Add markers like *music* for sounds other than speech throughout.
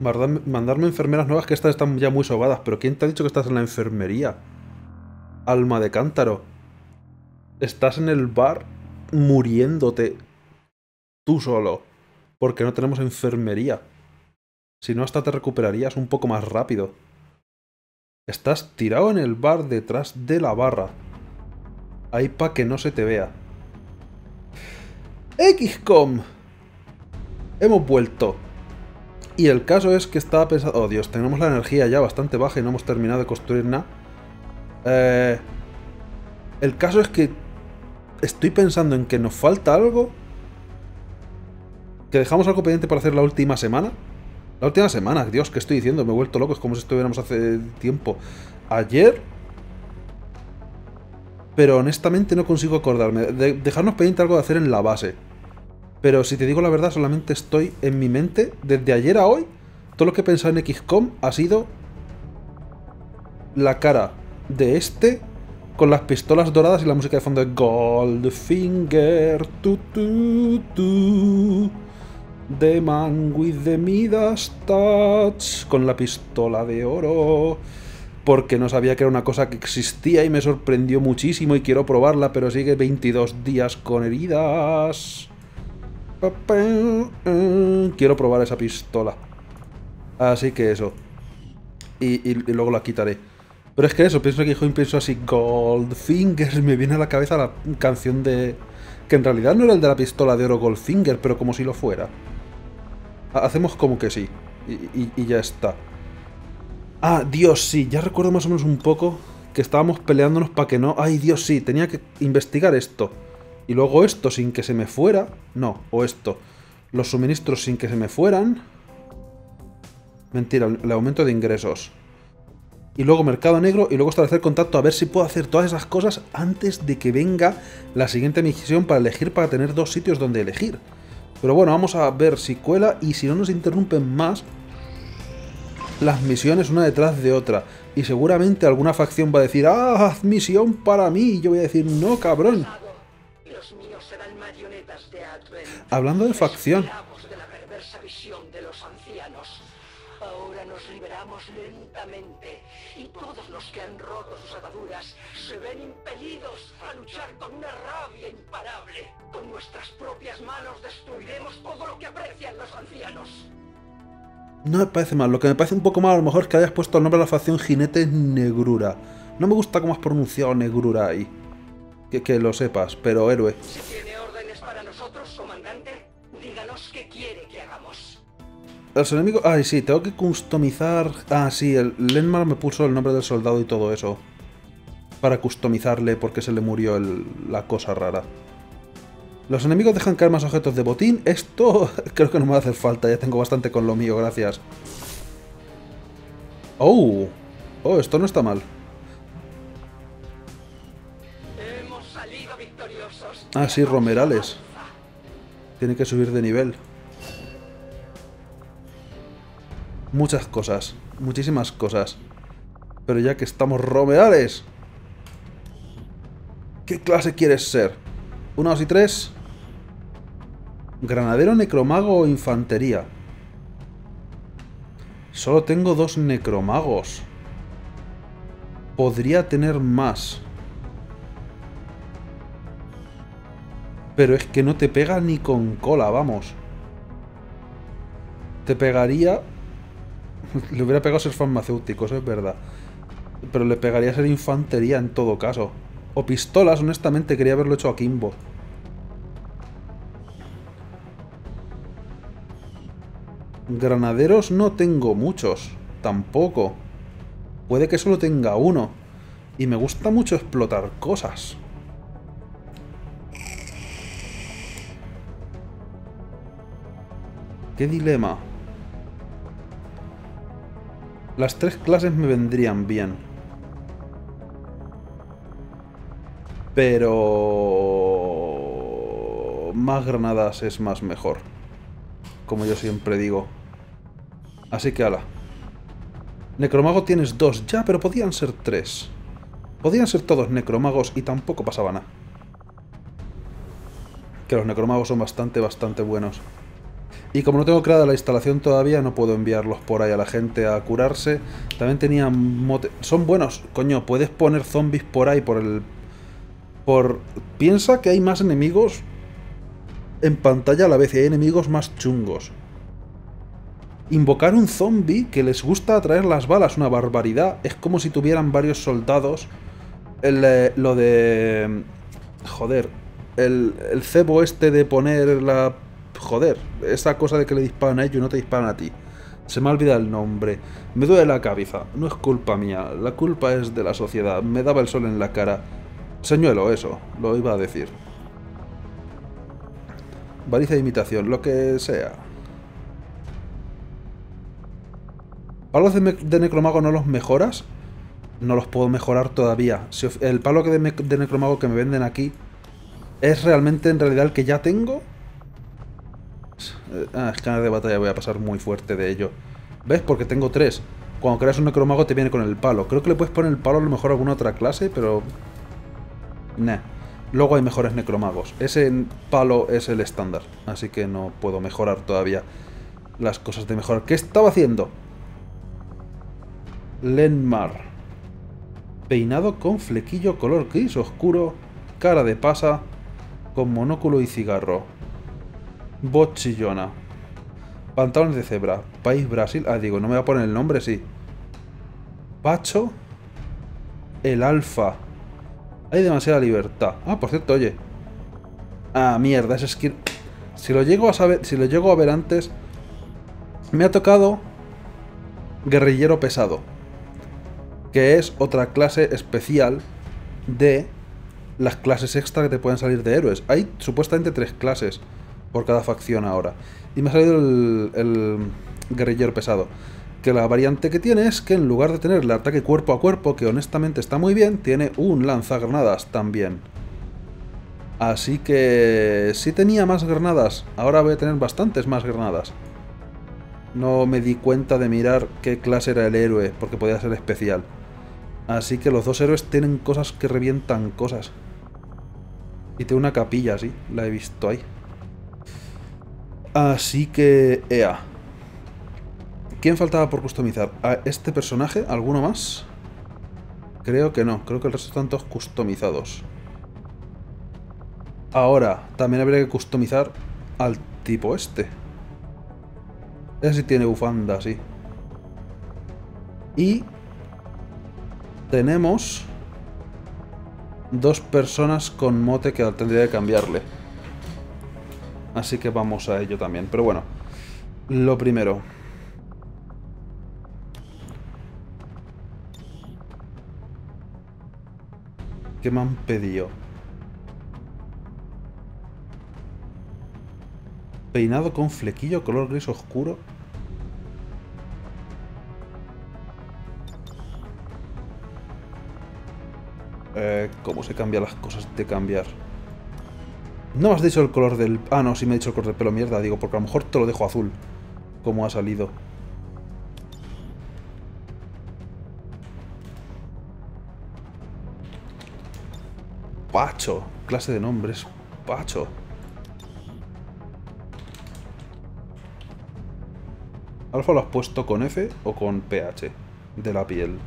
Mandarme enfermeras nuevas que estas están ya muy sobadas. Pero ¿quién te ha dicho que estás en la enfermería? Alma de cántaro. Estás en el bar muriéndote tú solo. Porque no tenemos enfermería. Si no, hasta te recuperarías un poco más rápido. Estás tirado en el bar detrás de la barra. Ahí para que no se te vea. XCOM. Hemos vuelto. Y el caso es que estaba pensando... Oh Dios, tenemos la energía ya bastante baja y no hemos terminado de construir nada. Eh, el caso es que estoy pensando en que nos falta algo. Que dejamos algo pendiente para hacer la última semana. La última semana, Dios, ¿qué estoy diciendo? Me he vuelto loco, es como si estuviéramos hace tiempo. Ayer... Pero honestamente no consigo acordarme. De dejarnos pendiente algo de hacer en la base. Pero si te digo la verdad, solamente estoy en mi mente, desde ayer a hoy, todo lo que he pensado en XCOM ha sido la cara de este con las pistolas doradas y la música de fondo de Goldfinger. Tu, tu, tu. The Man with the Midas Touch con la pistola de oro. Porque no sabía que era una cosa que existía y me sorprendió muchísimo y quiero probarla, pero sigue 22 días con heridas. Quiero probar esa pistola. Así que eso. Y, luego la quitaré. Pero es que eso, pienso que pienso así, Goldfinger, me viene a la cabeza la canción de... Que en realidad no era el de la pistola de oro Goldfinger, pero como si lo fuera. Hacemos como que sí. Y, ya está. Ah, Dios, sí. Ya recuerdo más o menos un poco que estábamos peleándonos para que no... Ay, Dios, sí. Tenía que investigar esto. Y luego esto sin que se me fuera. No, o esto. Los suministros sin que se me fueran. Mentira, el aumento de ingresos. Y luego mercado negro y luego establecer contacto a ver si puedo hacer todas esas cosas antes de que venga la siguiente misión para elegir para tener dos sitios donde elegir. Pero bueno, vamos a ver si cuela y si no nos interrumpen más las misiones una detrás de otra. Y seguramente alguna facción va a decir, ¡ah, haz misión para mí! Y yo voy a decir, ¡no, cabrón! Hablando de facción... Ahora nos liberamos lentamente y todos los que han roto sus ataduras se ven impelidos a luchar con una rabia imparable. Con nuestras propias manos destruiremos todo lo que aprecian los ancianos. No me parece mal. Lo que me parece un poco mal a lo mejor es que hayas puesto el nombre de la facción Jinete Negrura. No me gusta cómo has pronunciado Negrura ahí. Que, que lo sepas, pero héroe. Si Los enemigos... Ay, sí, tengo que customizar... Ah, sí, el Lenmar me puso el nombre del soldado y todo eso. Para customizarle porque se le murió la cosa rara. Los enemigos dejan caer más objetos de botín. Esto *laughs* creo que no me va a hacer falta. Ya tengo bastante con lo mío, gracias. Oh. Oh, esto no está mal. Hemos salido victoriosos. Ah, sí, Romerales. Tiene que subir de nivel. Muchas cosas, muchísimas cosas. Pero ya que estamos romeales, ¿qué clase quieres ser? ¿Una, dos y tres? ¿Granadero, necromago o infantería? Solo tengo dos necromagos. Podría tener más. Pero es que no te pega ni con cola, vamos. Te pegaría *laughs* le hubiera pegado ser farmacéutico, eso es verdad. Pero le pegaría ser infantería en todo caso. O pistolas, honestamente, quería haberlo hecho a Kimbo. Granaderos no tengo muchos. Tampoco. Puede que solo tenga uno. Y me gusta mucho explotar cosas. ¿Qué dilema? Las tres clases me vendrían bien. Pero... Más granadas es más mejor. Como yo siempre digo. Así que ala. Necromago tienes dos. Ya, pero podían ser tres. Podían ser todos necromagos y tampoco pasaba nada. Que los necromagos son bastante, bastante buenos. Y como no tengo creada la instalación todavía, no puedo enviarlos por ahí a la gente a curarse. También tenían mote... Son buenos, coño, puedes poner zombies por ahí, por el... Por... Piensa que hay más enemigos en pantalla a la vez y hay enemigos más chungos. Invocar un zombie que les gusta atraer las balas, una barbaridad. Es como si tuvieran varios soldados. El, eh, lo de... Joder. El, el cebo este de poner la joder, esa cosa de que le disparan a ellos y no te disparan a ti. Se me ha olvidado el nombre. Me duele la cabeza. No es culpa mía. La culpa es de la sociedad. Me daba el sol en la cara. Señuelo, eso. Lo iba a decir. Baliza de imitación. Lo que sea. ¿Palos de, necromago no los mejoras? No los puedo mejorar todavía. El palo de, necromago que me venden aquí es realmente en realidad el que ya tengo ah, escáner de batalla voy a pasar muy fuerte de ello. ¿Ves? Porque tengo tres. Cuando creas un necromago te viene con el palo. Creo que le puedes poner el palo a lo mejor a alguna otra clase, pero... Nah. Luego hay mejores necromagos. Ese palo es el estándar. Así que no puedo mejorar todavía las cosas de mejorar. ¿Qué estaba haciendo? Lenmar. Peinado con flequillo color gris oscuro. Cara de pasa. Con monóculo y cigarro. Bochillona. Pantalones de cebra. País Brasil. Ah, digo, no me va a poner el nombre, sí. Pacho. El alfa. Hay demasiada libertad. Ah, por cierto, oye. Ah, mierda, ese skill. Si lo llego a saber. Si lo llego a ver antes. Me ha tocado. Guerrillero pesado. Que es otra clase especial de las clases extra que te pueden salir de héroes. Hay supuestamente tres clases por cada facción ahora. Y me ha salido el, guerrillero pesado. Que la variante que tiene es que en lugar de tener el ataque cuerpo a cuerpo, que honestamente está muy bien, tiene un lanzagranadas también. Así que si tenía más granadas, ahora voy a tener bastantes más granadas. No me di cuenta de mirar qué clase era el héroe, porque podía ser especial. Así que los dos héroes tienen cosas que revientan cosas. Y tengo una capilla, sí, la he visto ahí. Así que, EA. ¿Quién faltaba por customizar? ¿A este personaje? ¿Alguno más? Creo que no. Creo que el resto están todos customizados. Ahora, también habría que customizar al tipo este. Ese sí tiene bufanda, sí. Y tenemos dos personas con mote que tendría que cambiarle. Así que vamos a ello también. Pero bueno, lo primero. ¿Qué me han pedido? Peinado con flequillo color gris oscuro. Eh, ¿Cómo se cambian las cosas de cambiar? No me has dicho el color del... Ah, no, sí me he dicho el color del pelo, mierda. Digo, porque a lo mejor te lo dejo azul. Como ha salido. Pacho. Clase de nombres. Pacho. ¿Alfa lo has puesto con F o con PH? De la piel.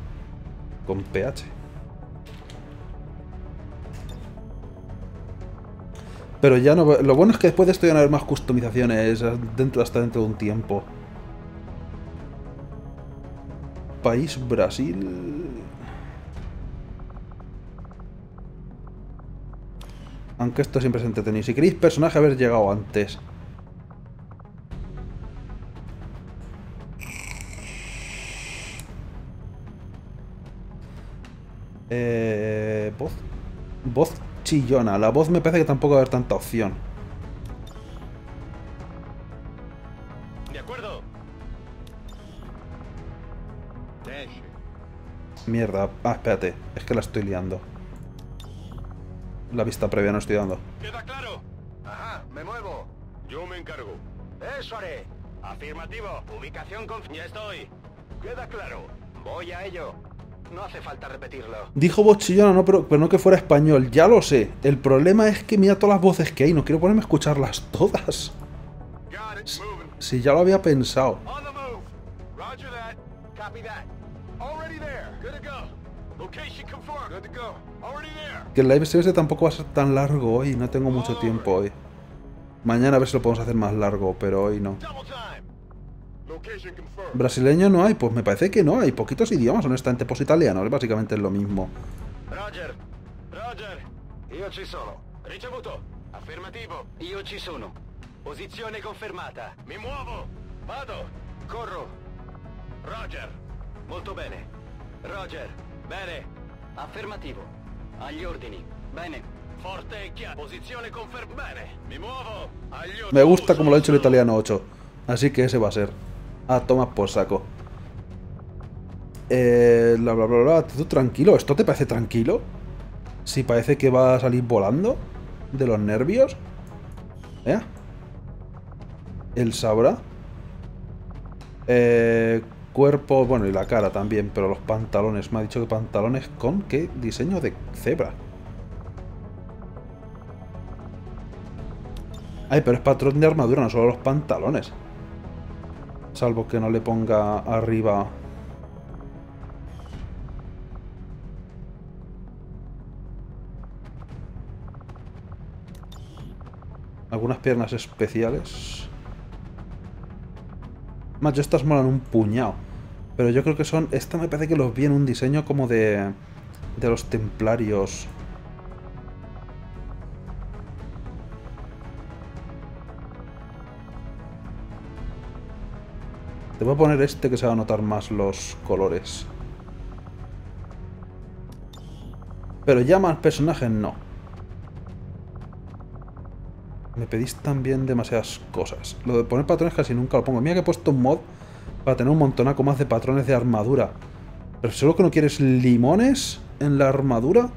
Con PH. Pero ya no... Lo bueno es que después de esto ya no haber más customizaciones dentro, hasta dentro de un tiempo. País Brasil... Aunque esto siempre es entretenido. Si queréis personaje haber llegado antes. Eh, voz. Voz chillona. La voz me parece que tampoco va a haber tanta opción. De acuerdo. Mierda. Ah, espérate. Es que la estoy liando. La vista previa no estoy dando. ¿Queda claro? Ajá, me muevo. Yo me encargo. Eso haré. Afirmativo. Ubicación con... Ya estoy. Queda claro. Voy a ello. No hace falta repetirlo. Dijo bochillona, no, pero, pero no que fuera español. Ya lo sé. El problema es que mira todas las voces que hay. No quiero ponerme a escucharlas todas. Si ya lo había pensado. Que el live este tampoco va a ser tan largo hoy. No tengo mucho tiempo hoy. Mañana a ver si lo podemos hacer más largo, pero hoy no. Brasileño no hay, pues me parece que no. Hay poquitos idiomas, honestamente. Pues italiano, básicamente es lo mismo. Roger. Roger. Io ci sono. Ricevuto. Affermativo. Io ci sono. Posizione confermata. Mi muovo. Vado. Corro. Roger. Molto bene. Roger. Bene. Affermativo. Agli ordini. Bene. Forte e chiaro. Posizione confermata. Bene. Mi muovo. Agli Me gusta como lo ha hecho el italiano 8. Así que ese va a ser. Ah, toma por saco. Eh, bla bla bla bla. ¿Tú tranquilo? ¿Esto te parece tranquilo? Si parece que va a salir volando de los nervios. ¿Eh? Él sabrá. Eh, cuerpo, bueno, y la cara también, pero los pantalones. Me ha dicho que pantalones con qué diseño de cebra. Ay, pero es patrón de armadura, no solo los pantalones. Salvo que no le ponga arriba... Algunas piernas especiales. Macho, estas molan un puñado. Pero yo creo que son... Esta me parece que los vi en un diseño como de... De los templarios. Te voy a poner este que se va a notar más los colores. Pero ya más personajes no. Me pedís también demasiadas cosas. Lo de poner patrones casi nunca lo pongo. Mira que he puesto un mod para tener un montonaco más de patrones de armadura. Pero solo que no quieres limones en la armadura.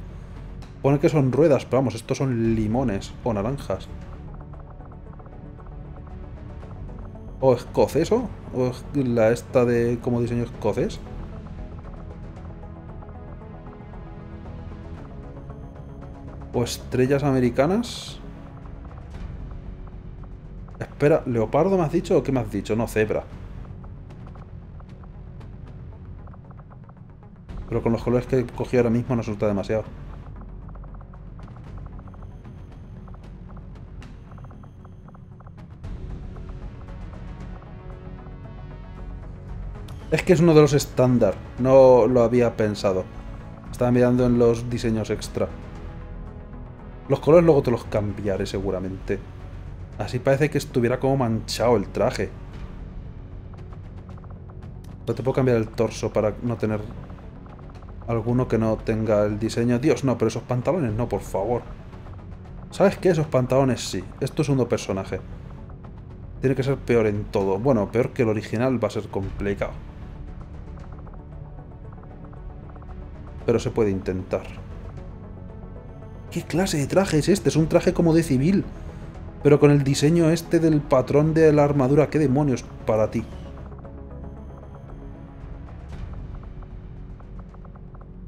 Pone que son ruedas, pero vamos, estos son limones o naranjas. ¿O escocés o? ¿O la esta de como diseño escocés? ¿O estrellas americanas? Espera, ¿leopardo me has dicho o qué me has dicho? No, cebra. Pero con los colores que cogí ahora mismo no resulta demasiado. Es que es uno de los estándar, no lo había pensado. Estaba mirando en los diseños extra. Los colores luego te los cambiaré seguramente. Así parece que estuviera como manchado el traje. No te puedo cambiar el torso para no tener alguno que no tenga el diseño. Dios, no, pero esos pantalones no, por favor. ¿Sabes qué? Esos pantalones sí. Esto es un personaje. Tiene que ser peor en todo. Bueno, peor que el original va a ser complicado. Pero se puede intentar. ¿Qué clase de traje es este? Es un traje como de civil. Pero con el diseño este del patrón de la armadura. ¿Qué demonios para ti?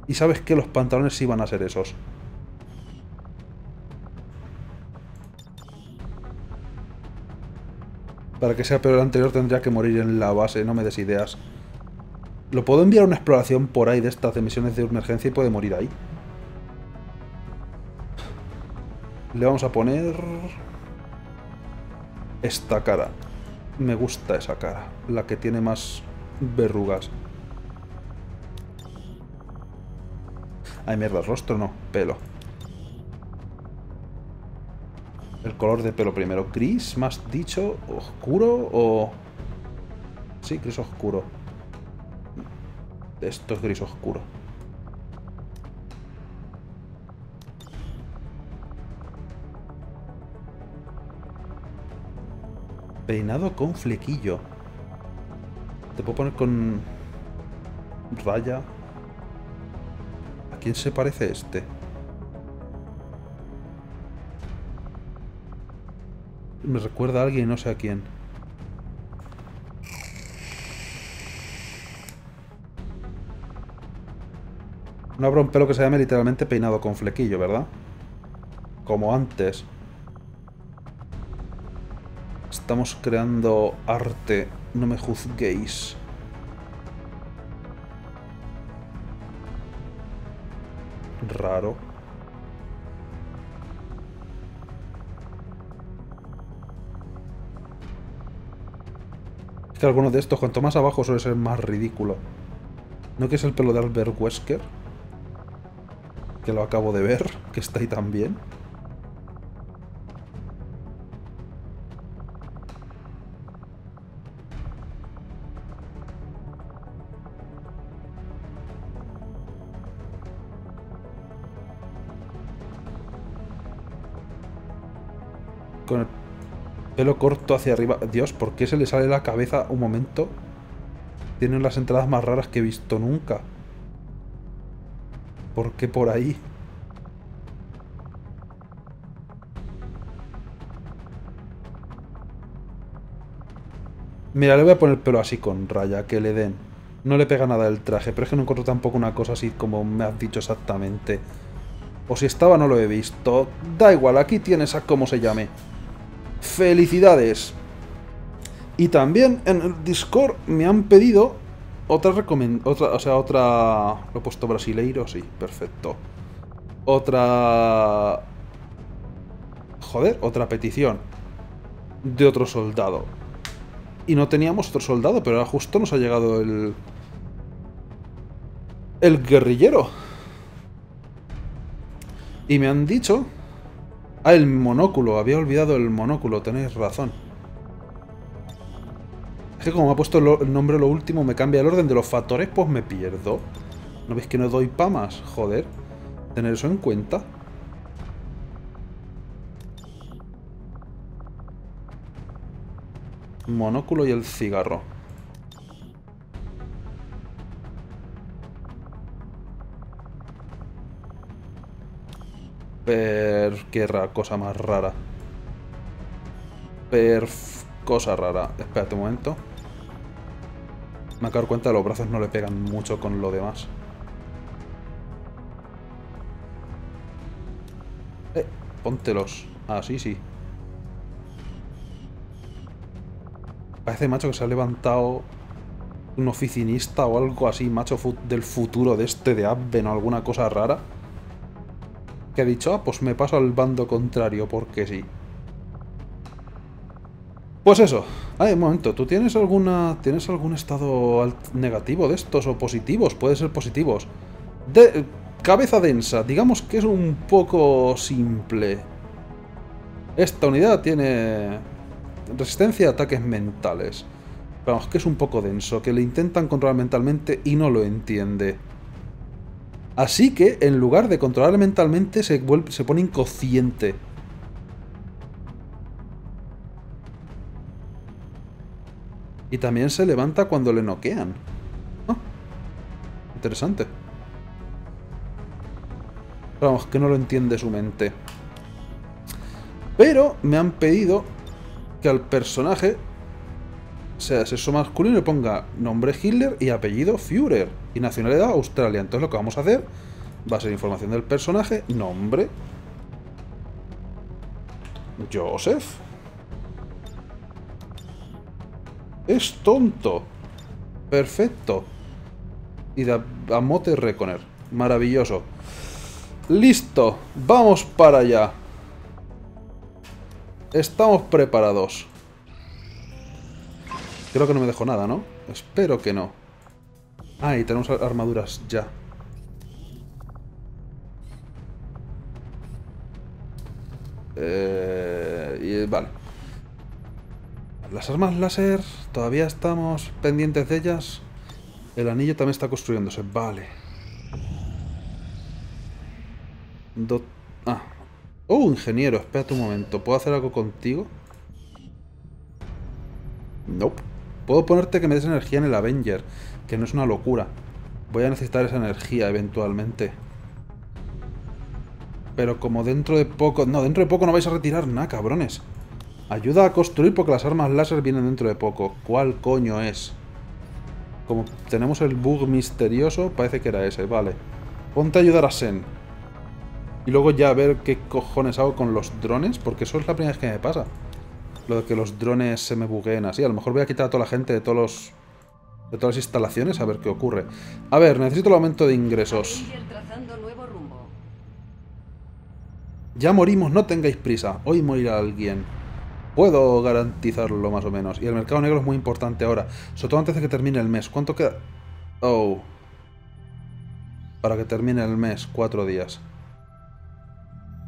Y sabes que los pantalones sí van a ser esos. Para que sea peor el anterior tendría que morir en la base, no me des ideas. Lo puedo enviar a una exploración por ahí de estas de misiones de emergencia y puede morir ahí. Le vamos a poner... Esta cara. Me gusta esa cara. La que tiene más verrugas. Ay, mierda, rostro no, pelo. El color de pelo primero. ¿Gris, más dicho? ¿Oscuro o...? Sí, gris oscuro. Esto es gris oscuro. Peinado con flequillo. Te puedo poner con... Raya. ¿A quién se parece este? Me recuerda a alguien, no sé a quién. No habrá un pelo que se llame literalmente peinado con flequillo, ¿verdad? Como antes. Estamos creando arte. No me juzguéis. Raro. Es que algunos de estos, cuanto más abajo, suele ser más ridículo. ¿No que es el pelo de Albert Wesker? Que lo acabo de ver, que está ahí también. Con el pelo corto hacia arriba. Dios, ¿por qué se le sale la cabeza un momento? Tienen las entradas más raras que he visto nunca. ¿Por qué por ahí? Mira, le voy a poner el pelo así con raya, que le den. No le pega nada el traje, pero es que no encuentro tampoco una cosa así como me has dicho exactamente. O si estaba no lo he visto. Da igual, aquí tienes a cómo se llame. ¡Felicidades! Y también en el Discord me han pedido otra recomendación. O sea, otra. Lo he puesto brasileiro, sí, perfecto. Otra. Joder, otra petición. De otro soldado. Y no teníamos otro soldado, pero ahora justo nos ha llegado el. El guerrillero. Y me han dicho... Ah, el monóculo. Había olvidado el monóculo. Tenéis razón. Es que como me ha puesto el nombre lo último, me cambia el orden de los factores, pues me pierdo. ¿No veis que no doy pa' más? Joder. Tener eso en cuenta. Monóculo y el cigarro. Per... Qué cosa más rara. Per... Cosa rara. Espérate un momento. Me acabo de dar cuenta los brazos no le pegan mucho con lo demás. Eh, póntelos. Ah, sí, sí. Parece, macho, que se ha levantado un oficinista o algo así, macho, del futuro de este de Abben o alguna cosa rara que ha dicho, ah, pues me paso al bando contrario porque sí. Pues eso. Ay, un momento, ¿tú tienes alguna tienes algún estado negativo de estos o positivos? Puede ser positivos. De cabeza densa, digamos que es un poco simple. Esta unidad tiene resistencia a ataques mentales. Vamos, que es un poco denso, que le intentan controlar mentalmente y no lo entiende. Así que, en lugar de controlar mentalmente, se, se pone inconsciente. Y también se levanta cuando le noquean. Ah, interesante. Vamos, que no lo entiende su mente. Pero me han pedido que al personaje sea sexo masculino y ponga nombre Hitler y apellido Führer y nacionalidad Australia. Entonces lo que vamos a hacer va a ser información del personaje, nombre Joseph. Es tonto. Perfecto. Y de Amote Reconer. Maravilloso. Listo. Vamos para allá. Estamos preparados. Creo que no me dejo nada, ¿no? Espero que no. Ah, y tenemos armaduras ya. Eh, y, vale. Las armas láser, todavía estamos pendientes de ellas. El anillo también está construyéndose. Vale. ah. Oh, ingeniero, espérate un momento. ¿Puedo hacer algo contigo? Nope. Puedo ponerte que me des energía en el Avenger, que no es una locura. Voy a necesitar esa energía eventualmente. Pero como dentro de poco... No, dentro de poco no vais a retirar nada, cabrones. Ayuda a construir porque las armas láser vienen dentro de poco. ¿Cuál coño es? Como tenemos el bug misterioso, parece que era ese, vale. Ponte a ayudar a Sen. Y luego ya a ver qué cojones hago con los drones, porque eso es la primera vez que me pasa. Lo de que los drones se me bugueen así. A lo mejor voy a quitar a toda la gente de todos los... De todas las instalaciones a ver qué ocurre. A ver, necesito el aumento de ingresos. Ya morimos, no tengáis prisa. Hoy morirá alguien. Puedo garantizarlo más o menos. Y el mercado negro es muy importante ahora. Sobre todo antes de que termine el mes. ¿Cuánto queda? Oh. Para que termine el mes. Cuatro días.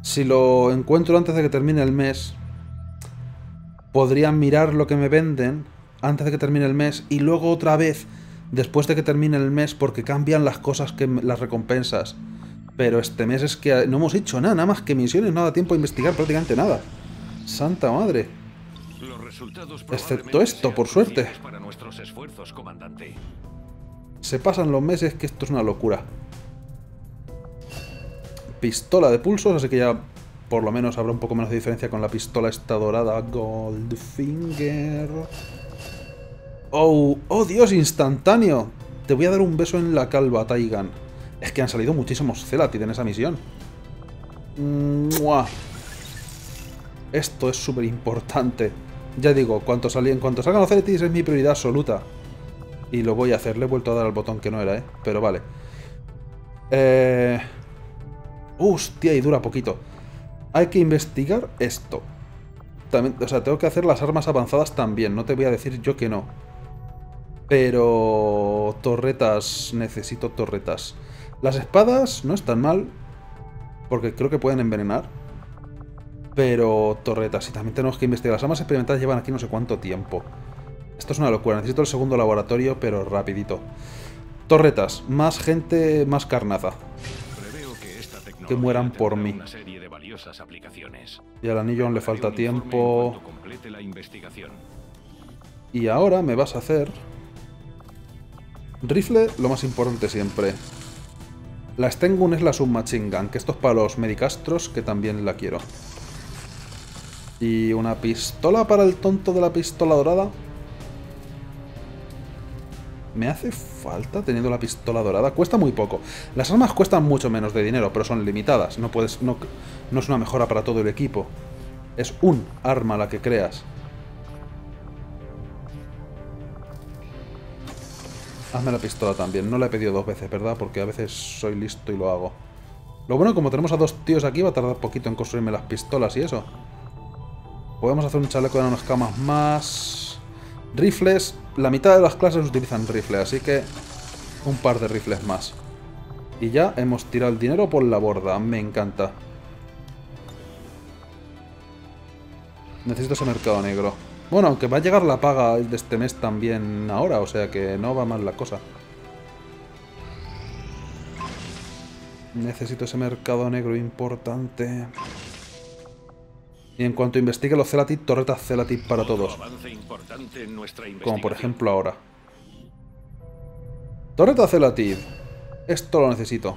Si lo encuentro antes de que termine el mes, podrían mirar lo que me venden antes de que termine el mes y luego otra vez después de que termine el mes porque cambian las cosas que las recompensas. Pero este mes es que no hemos hecho nada, nada más que misiones, no da tiempo a investigar prácticamente nada. Santa madre. Los resultados Excepto esto, por suerte. Para nuestros esfuerzos, comandante. Se pasan los meses que esto es una locura. Pistola de pulsos, así que ya por lo menos habrá un poco menos de diferencia con la pistola esta dorada Goldfinger. Oh, oh Dios, instantáneo. Te voy a dar un beso en la calva, Taigan. Es que han salido muchísimos Celatid en esa misión. ¡Mua! Esto es súper importante. Ya digo, cuanto sali- en cuanto salgan los Celatid es mi prioridad absoluta. Y lo voy a hacer. Le he vuelto a dar al botón que no era, ¿eh? Pero vale. Eh... Hostia, y dura poquito. Hay que investigar esto. También, o sea, tengo que hacer las armas avanzadas también. No te voy a decir yo que no. Pero... Torretas. Necesito torretas. Las espadas no están mal. Porque creo que pueden envenenar. Pero torretas. Y también tenemos que investigar. Las armas experimentadas llevan aquí no sé cuánto tiempo. Esto es una locura. Necesito el segundo laboratorio, pero rapidito. Torretas. Más gente, más carnaza. Que esta tecnología Que mueran por mí. Y al anillo aún le falta tiempo. la. Y ahora me vas a hacer... Rifle, lo más importante siempre. La Stengun es la Submachine Gun, que esto es para los medicastros, que también la quiero. Y una pistola para el tonto de la pistola dorada. Me hace falta teniendo la pistola dorada. Cuesta muy poco. Las armas cuestan mucho menos de dinero, pero son limitadas. No puedes. No, es una mejora para todo el equipo. Es un arma la que creas. Hazme la pistola también. No la he pedido dos veces, ¿verdad? Porque a veces soy listo y lo hago. Lo bueno, como tenemos a dos tíos aquí, va a tardar poquito en construirme las pistolas y eso. Podemos hacer un chaleco de camas más. Rifles. La mitad de las clases utilizan rifles, así que un par de rifles más. Y ya hemos tirado el dinero por la borda. Me encanta. Necesito ese mercado negro. Bueno, aunque va a llegar la paga de este mes también ahora, o sea que no va mal la cosa. Necesito ese mercado negro importante. Y en cuanto investigue los Celatid, torretas Celatid para todos. Como por ejemplo ahora. Torreta Celatid. Esto lo necesito.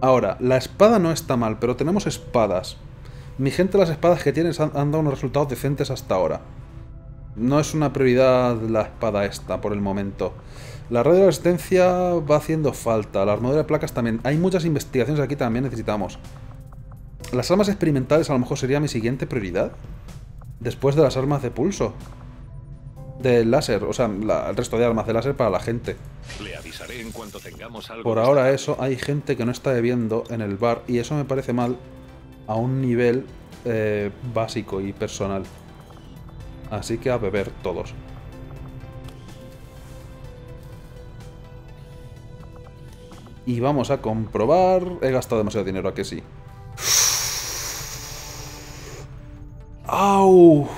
Ahora, la espada no está mal, pero tenemos espadas. Mi gente las espadas que tienes han, han dado unos resultados decentes hasta ahora. No es una prioridad la espada esta por el momento. La red de resistencia va haciendo falta. La armadura de placas también. Hay muchas investigaciones aquí también necesitamos. Las armas experimentales a lo mejor sería mi siguiente prioridad. Después de las armas de pulso. De láser, o sea, la- el resto de armas de láser para la gente. Le avisaré en cuanto tengamos algo. Por ahora eso, hay gente que no está bebiendo en el bar y eso me parece mal a un nivel eh, básico y personal. Así que a beber todos. Y vamos a comprobar... He gastado demasiado dinero, ¿a que sí? ¡Au!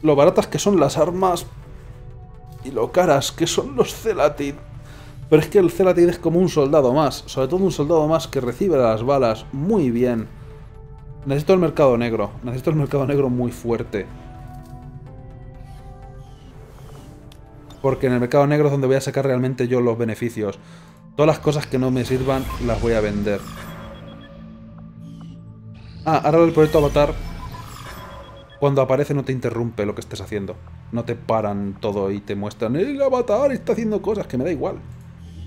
Lo baratas que son las armas y lo caras que son los Celatid. Pero es que el Celatid es como un soldado más, sobre todo un soldado más que recibe las balas muy bien. Necesito el mercado negro, necesito el mercado negro muy fuerte. Porque en el mercado negro es donde voy a sacar realmente yo los beneficios. Todas las cosas que no me sirvan las voy a vender. Ah, ahora el proyecto Avatar cuando aparece no te interrumpe lo que estés haciendo. No te paran todo y te muestran el avatar está haciendo cosas que me da igual.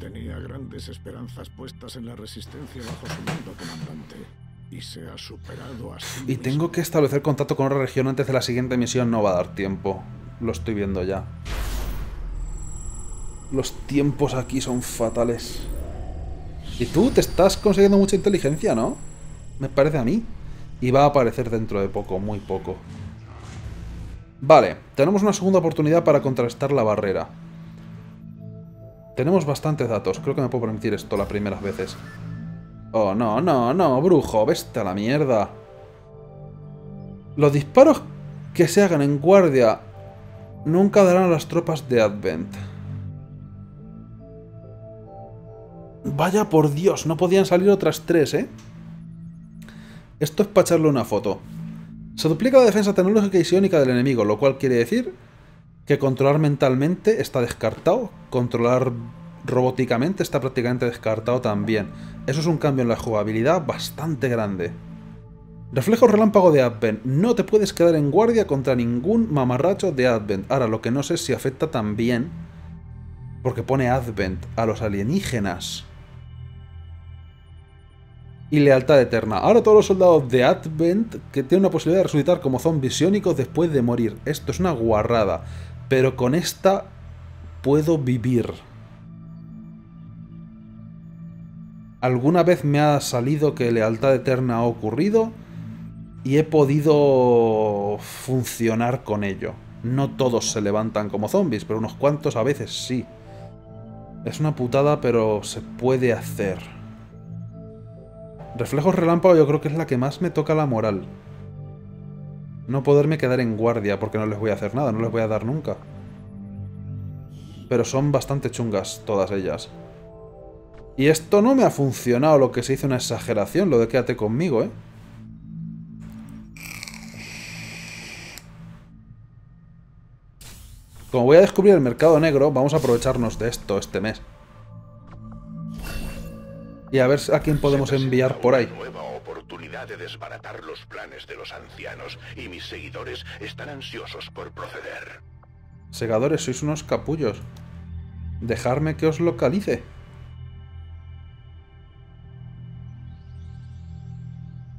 Tenía grandes esperanzas puestas en la resistencia bajo su mando, comandante. y se ha superado a sí Y tengo que establecer contacto con otra región antes de la siguiente misión. No va a dar tiempo. Lo estoy viendo ya. Los tiempos aquí son fatales. Y tú te estás consiguiendo mucha inteligencia, ¿no? Me parece a mí. Y va a aparecer dentro de poco, muy poco. Vale, tenemos una segunda oportunidad para contrastar la barrera. Tenemos bastantes datos. Creo que me puedo permitir esto las primeras veces. Oh, no, no, no, brujo, vete a la mierda. Los disparos que se hagan en guardia nunca darán a las tropas de Advent. Vaya por Dios, no podían salir otras tres, ¿eh? Esto es para echarle una foto. Se duplica la defensa tecnológica y psiónica del enemigo, lo cual quiere decir que controlar mentalmente está descartado, controlar robóticamente está prácticamente descartado también. Eso es un cambio en la jugabilidad bastante grande. Reflejo relámpago de Advent. No te puedes quedar en guardia contra ningún mamarracho de Advent. Ahora, lo que no sé es si afecta también, porque pone Advent, a los alienígenas. Y lealtad eterna. Ahora todos los soldados de Advent que tienen una posibilidad de resucitar como zombies biónicos después de morir. Esto es una guarrada. Pero con esta puedo vivir. Alguna vez me ha salido que lealtad eterna ha ocurrido y he podido funcionar con ello. No todos se levantan como zombies, pero unos cuantos a veces sí. Es una putada, pero se puede hacer. Reflejos relámpago yo creo que es la que más me toca la moral. No poderme quedar en guardia porque no les voy a hacer nada, no les voy a dar nunca. Pero son bastante chungas todas ellas. Y esto no me ha funcionado, lo que se hizo una exageración, lo de quédate conmigo, ¿eh? Como voy a descubrir el mercado negro, vamos a aprovecharnos de esto este mes. Y a ver a quién podemos enviar por ahí. Nueva oportunidad de desbaratar los planes de los ancianos y mis seguidores están ansiosos por proceder. Segadores, sois unos capullos. Dejarme que os localice.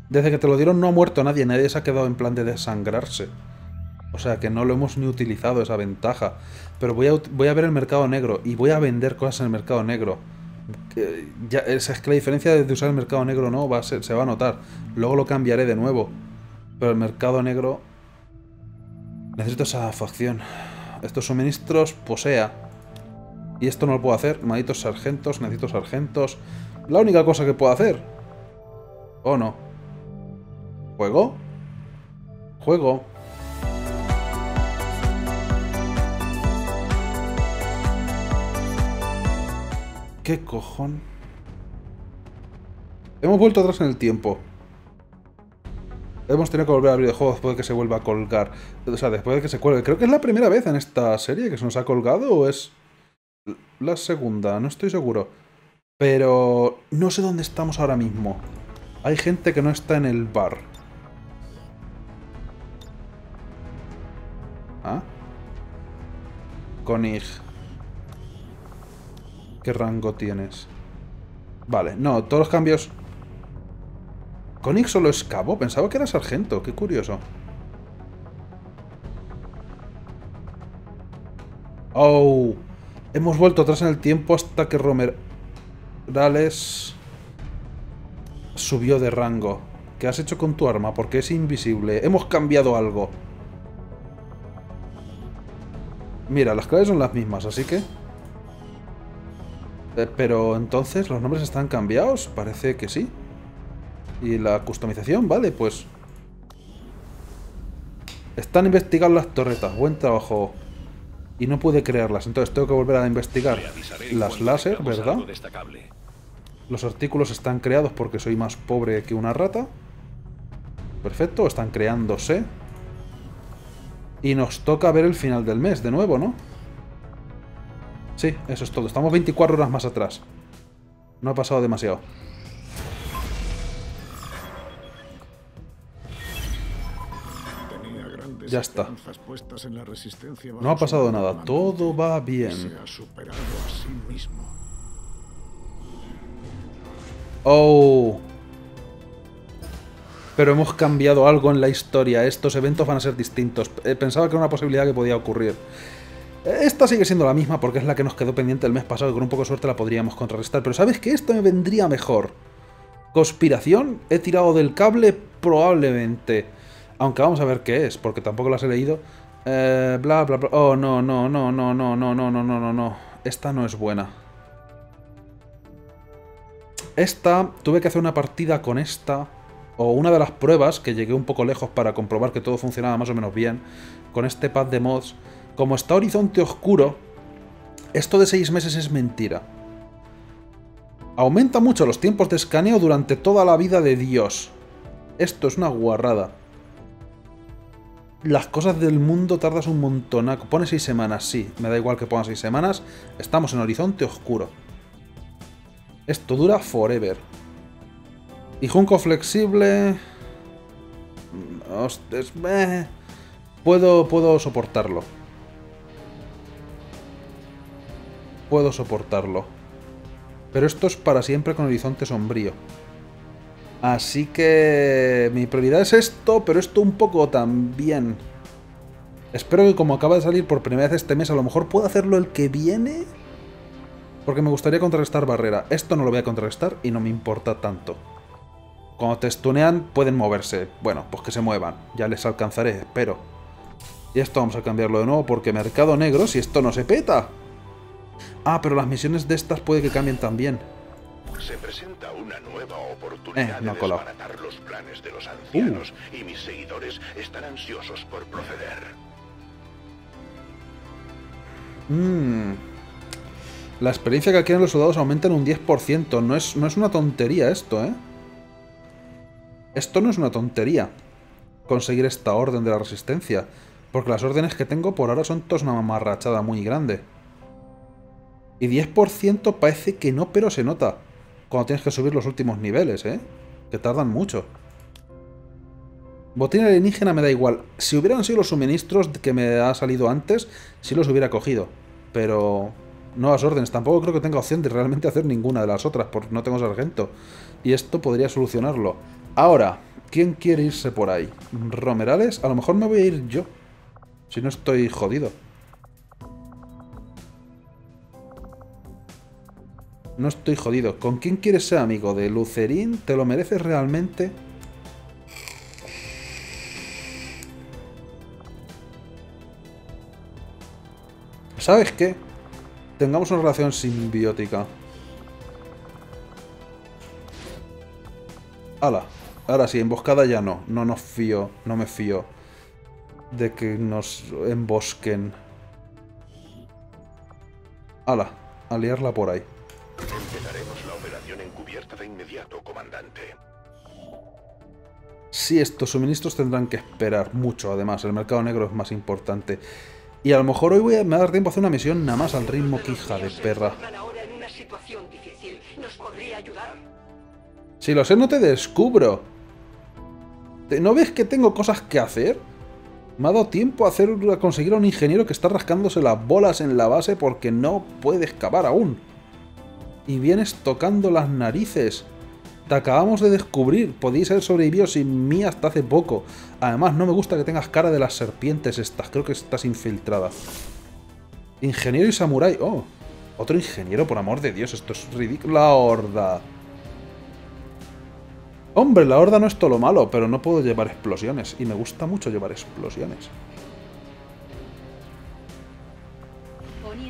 Desde que te lo dieron no ha muerto nadie, nadie se ha quedado en plan de desangrarse. O sea que no lo hemos ni utilizado esa ventaja. Pero voy a, voy a ver el mercado negro y voy a vender cosas en el mercado negro. Es, que la diferencia de usar el mercado negro no va se va a notar. Luego lo cambiaré de nuevo. Pero el mercado negro... Necesito esa facción. Estos suministros posea. Y esto no lo puedo hacer. Malditos sargentos, necesito sargentos. La única cosa que puedo hacer. ¿O no? ¿Juego? Juego. ¿Qué cojón? Hemos vuelto atrás en el tiempo. Hemos tenido que volver a abrir el juego después de que se vuelva a colgar. O sea, después de que se cuelgue. Creo que es la primera vez en esta serie que se nos ha colgado o es la segunda, no estoy seguro. Pero no sé dónde estamos ahora mismo. Hay gente que no está en el bar. ¿Ah? Konig. ¿Qué rango tienes? Vale, no, todos los cambios... Konig solo es cabo, pensaba que era sargento, qué curioso. Oh, hemos vuelto atrás en el tiempo hasta que Romerales subió de rango. ¿Qué has hecho con tu arma? Porque es invisible. Hemos cambiado algo. Mira, las claves son las mismas, así que... Eh, pero entonces, ¿los nombres están cambiados? Parece que sí. ¿Y la customización? Vale, pues... Están investigando las torretas. Buen trabajo. Y no pude crearlas, entonces tengo que volver a investigar las láser, ¿verdad? Los artículos están creados porque soy más pobre que una rata. Perfecto, están creándose. Y nos toca ver el final del mes de nuevo, ¿no? Sí, eso es todo. Estamos 24 horas más atrás. No ha pasado demasiado. Ya está. No ha pasado nada. Todo va bien. Oh. pero hemos cambiado algo en la historia. Estos eventos van a ser distintos. Pensaba que era una posibilidad que podía ocurrir. Eh, Esta sigue siendo la misma porque es la que nos quedó pendiente el mes pasado y con un poco de suerte la podríamos contrarrestar. Pero ¿sabes que Esta me vendría mejor. Conspiración, he tirado del cable probablemente. Aunque vamos a ver qué es, porque tampoco las he leído. Eh, bla, bla, bla. Oh, no, no, no, no, no, no, no, no, no, no, no. Esta no es buena. Esta, tuve que hacer una partida con esta. O una de las pruebas, que llegué un poco lejos para comprobar que todo funcionaba más o menos bien. Con este pad de mods. Como está Horizonte Oscuro, esto de 6 meses es mentira. Aumenta mucho los tiempos de escaneo durante toda la vida de Dios. Esto es una guarrada. Las cosas del mundo tardas un montón. Pone 6 semanas, sí. Me da igual que ponga 6 semanas. Estamos en Horizonte Oscuro. Esto dura forever. Y Junco flexible... Hostes, eh, Puedo, puedo soportarlo. Puedo soportarlo. Pero esto es para siempre con horizonte sombrío. Así que mi prioridad es esto, pero esto un poco también. Espero que como acaba de salir por primera vez este mes, a lo mejor pueda hacerlo el que viene. Porque me gustaría contrarrestar barrera. Esto no lo voy a contrarrestar y no me importa tanto. Cuando te stunean pueden moverse. Bueno, pues que se muevan. Ya les alcanzaré, espero. Y esto vamos a cambiarlo de nuevo porque mercado negro, si esto no se peta. Ah, pero las misiones de estas puede que cambien también. Se presenta una nueva oportunidad Eh, no de desbaratar los planes de los ancianos y mis seguidores están ansiosos por proceder. Mmm. La experiencia que adquieren los soldados aumenta en un 10%. No es, no es una tontería esto, ¿eh? Esto no es una tontería. Conseguir esta orden de la resistencia. Porque las órdenes que tengo por ahora son todas una mamarrachada muy grande. Y 10% parece que no, pero se nota. Cuando tienes que subir los últimos niveles, ¿eh? Que tardan mucho. Botín alienígena me da igual. Si hubieran sido los suministros que me ha salido antes, sí los hubiera cogido. Pero... Nuevas órdenes. Tampoco creo que tenga opción de realmente hacer ninguna de las otras, porque no tengo sargento. Y esto podría solucionarlo. Ahora, ¿quién quiere irse por ahí? ¿Romerales? A lo mejor me voy a ir yo. Si no estoy jodido. No estoy jodido. ¿Con quién quieres ser amigo? ¿De Lucerín? ¿Te lo mereces realmente? ¿Sabes qué? Tengamos una relación simbiótica. Hala. Ahora sí, emboscada ya no. No nos fío. No me fío. De que nos embosquen. Hala. A liarla por ahí. Encubierta de inmediato, comandante. Estos suministros tendrán que esperar mucho, además. El mercado negro es más importante. Y a lo mejor hoy voy a, me va a dar tiempo a hacer una misión nada más al ritmo que hija de perra. Si lo sé, no te descubro. ¿Te- ¿No ves que tengo cosas que hacer? Me ha dado tiempo a, hacer, a conseguir a un ingeniero que está rascándose las bolas en la base porque no puede excavar aún. Y vienes tocando las narices. Te acabamos de descubrir. Podéis haber sobrevivido sin mí hasta hace poco. Además, no me gusta que tengas cara de las serpientes estas. Creo que estás infiltrada. Ingeniero y samurái. Oh, otro ingeniero, por amor de Dios. Esto es ridículo. La horda. Hombre, la horda no es todo lo malo, pero no puedo llevar explosiones. Y me gusta mucho llevar explosiones.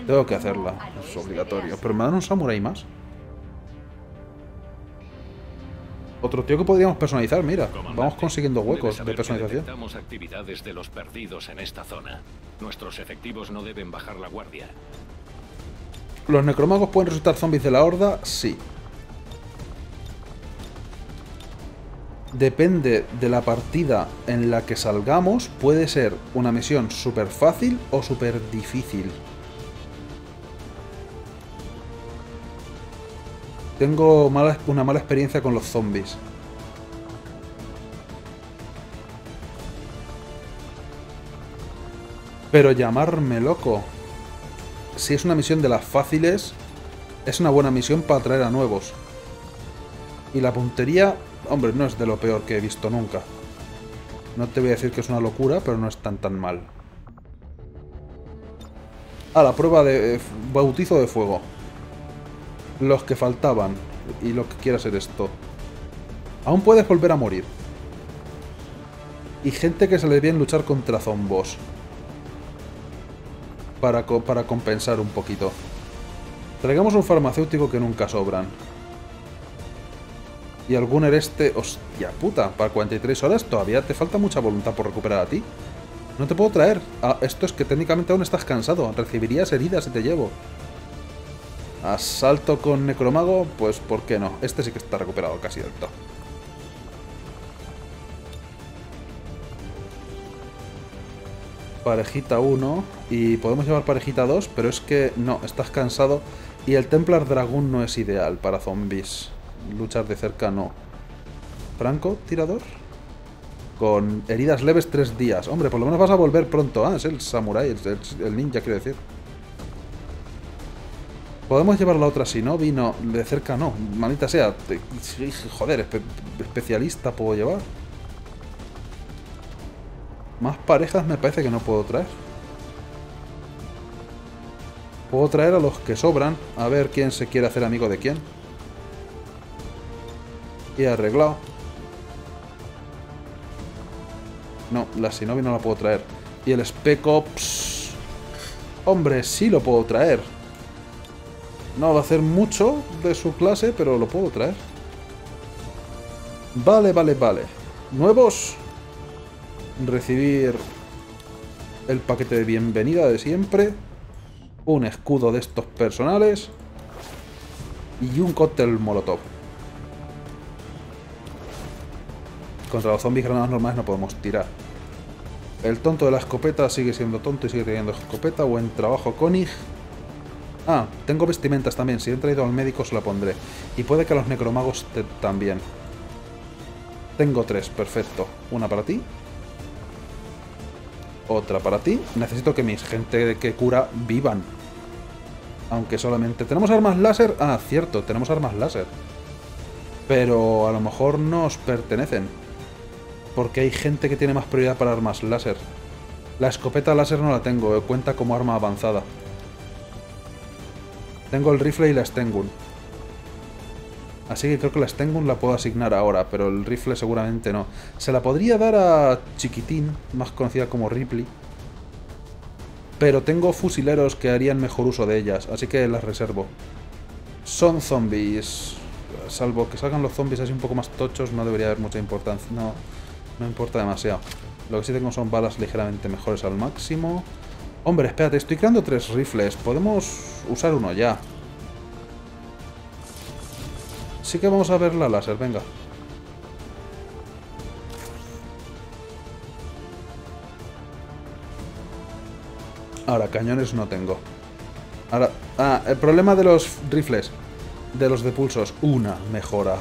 Tengo que hacerla, es obligatorio. Pero me dan un samurái más. Otro tío que podríamos personalizar, mira. Vamos consiguiendo huecos de personalización. detectamos actividades de los perdidos en esta zona. Nuestros efectivos no deben bajar la guardia. ¿Los necromagos pueden resultar zombies de la horda? Sí. Depende de la partida en la que salgamos, puede ser una misión súper fácil o súper difícil. Tengo una mala experiencia con los zombies. Pero llamarme loco. Si es una misión de las fáciles, es una buena misión para atraer a nuevos. Y la puntería Hombre, no es de lo peor que he visto nunca. No te voy a decir que es una locura, pero no es tan tan mal. Ah, la prueba de eh, bautizo de fuego. Los que faltaban. Y lo que quiera ser esto. Aún puedes volver a morir. Y gente que se le bien luchar contra zombos. Para, co- para compensar un poquito. Traigamos un farmacéutico que nunca sobran. Y algún hereste... Hostia puta, para 43 horas todavía te falta mucha voluntad por recuperar a ti. No te puedo traer. Ah, esto es que técnicamente aún estás cansado. Recibirías heridas si te llevo. Asalto con necromago, pues ¿por qué no? Este sí que está recuperado casi del todo. Parejita 1 y podemos llevar parejita 2, pero es que no, estás cansado y el Templar Dragón no es ideal para zombies. Luchar de cerca no. Franco, tirador. Con heridas leves 3 días. Hombre, por lo menos vas a volver pronto. Ah, es el samurái, el ninja, quiero decir. Podemos llevar la otra Shinobi, no, de cerca no. Maldita sea. joder, espe- especialista puedo llevar. Más parejas me parece que no puedo traer. Puedo traer a los que sobran, a ver quién se quiere hacer amigo de quién. Y arreglado. No, la Shinobi no la puedo traer. Y el Spec Ops... Hombre, sí lo puedo traer. No va a hacer mucho de su clase, pero lo puedo traer. Vale, vale, vale. Nuevos. Recibir el paquete de bienvenida de siempre. Un escudo de estos personales. Y un cóctel molotov. Contra los zombies granadas normales no podemos tirar. El tonto de la escopeta sigue siendo tonto y sigue teniendo escopeta. Buen trabajo, Konig. Ah, tengo vestimentas también. Si he traído al médico se la pondré. Y puede que a los necromagos también. Tengo tres, perfecto. Una para ti. Otra para ti. Necesito que mis gente que cura vivan. Aunque solamente... ¿Tenemos armas láser? Ah, cierto, tenemos armas láser. Pero a lo mejor nos pertenecen. Porque hay gente que tiene más prioridad para armas láser. La escopeta láser no la tengo, eh, cuenta como arma avanzada. Tengo el rifle y la Stengun. Así que creo que la Stengun la puedo asignar ahora, pero el rifle seguramente no. Se la podría dar a Chiquitín, más conocida como Ripley. Pero tengo fusileros que harían mejor uso de ellas, así que las reservo. Son zombies. Salvo que salgan los zombies así un poco más tochos, no debería haber mucha importancia. No, no importa demasiado. Lo que sí tengo son balas ligeramente mejores al máximo. Hombre, espérate, estoy creando tres rifles. Podemos usar uno ya. Sí que vamos a ver la láser, venga. Ahora, cañones no tengo. Ahora, ah, el problema de los rifles, de los de pulsos, una mejora.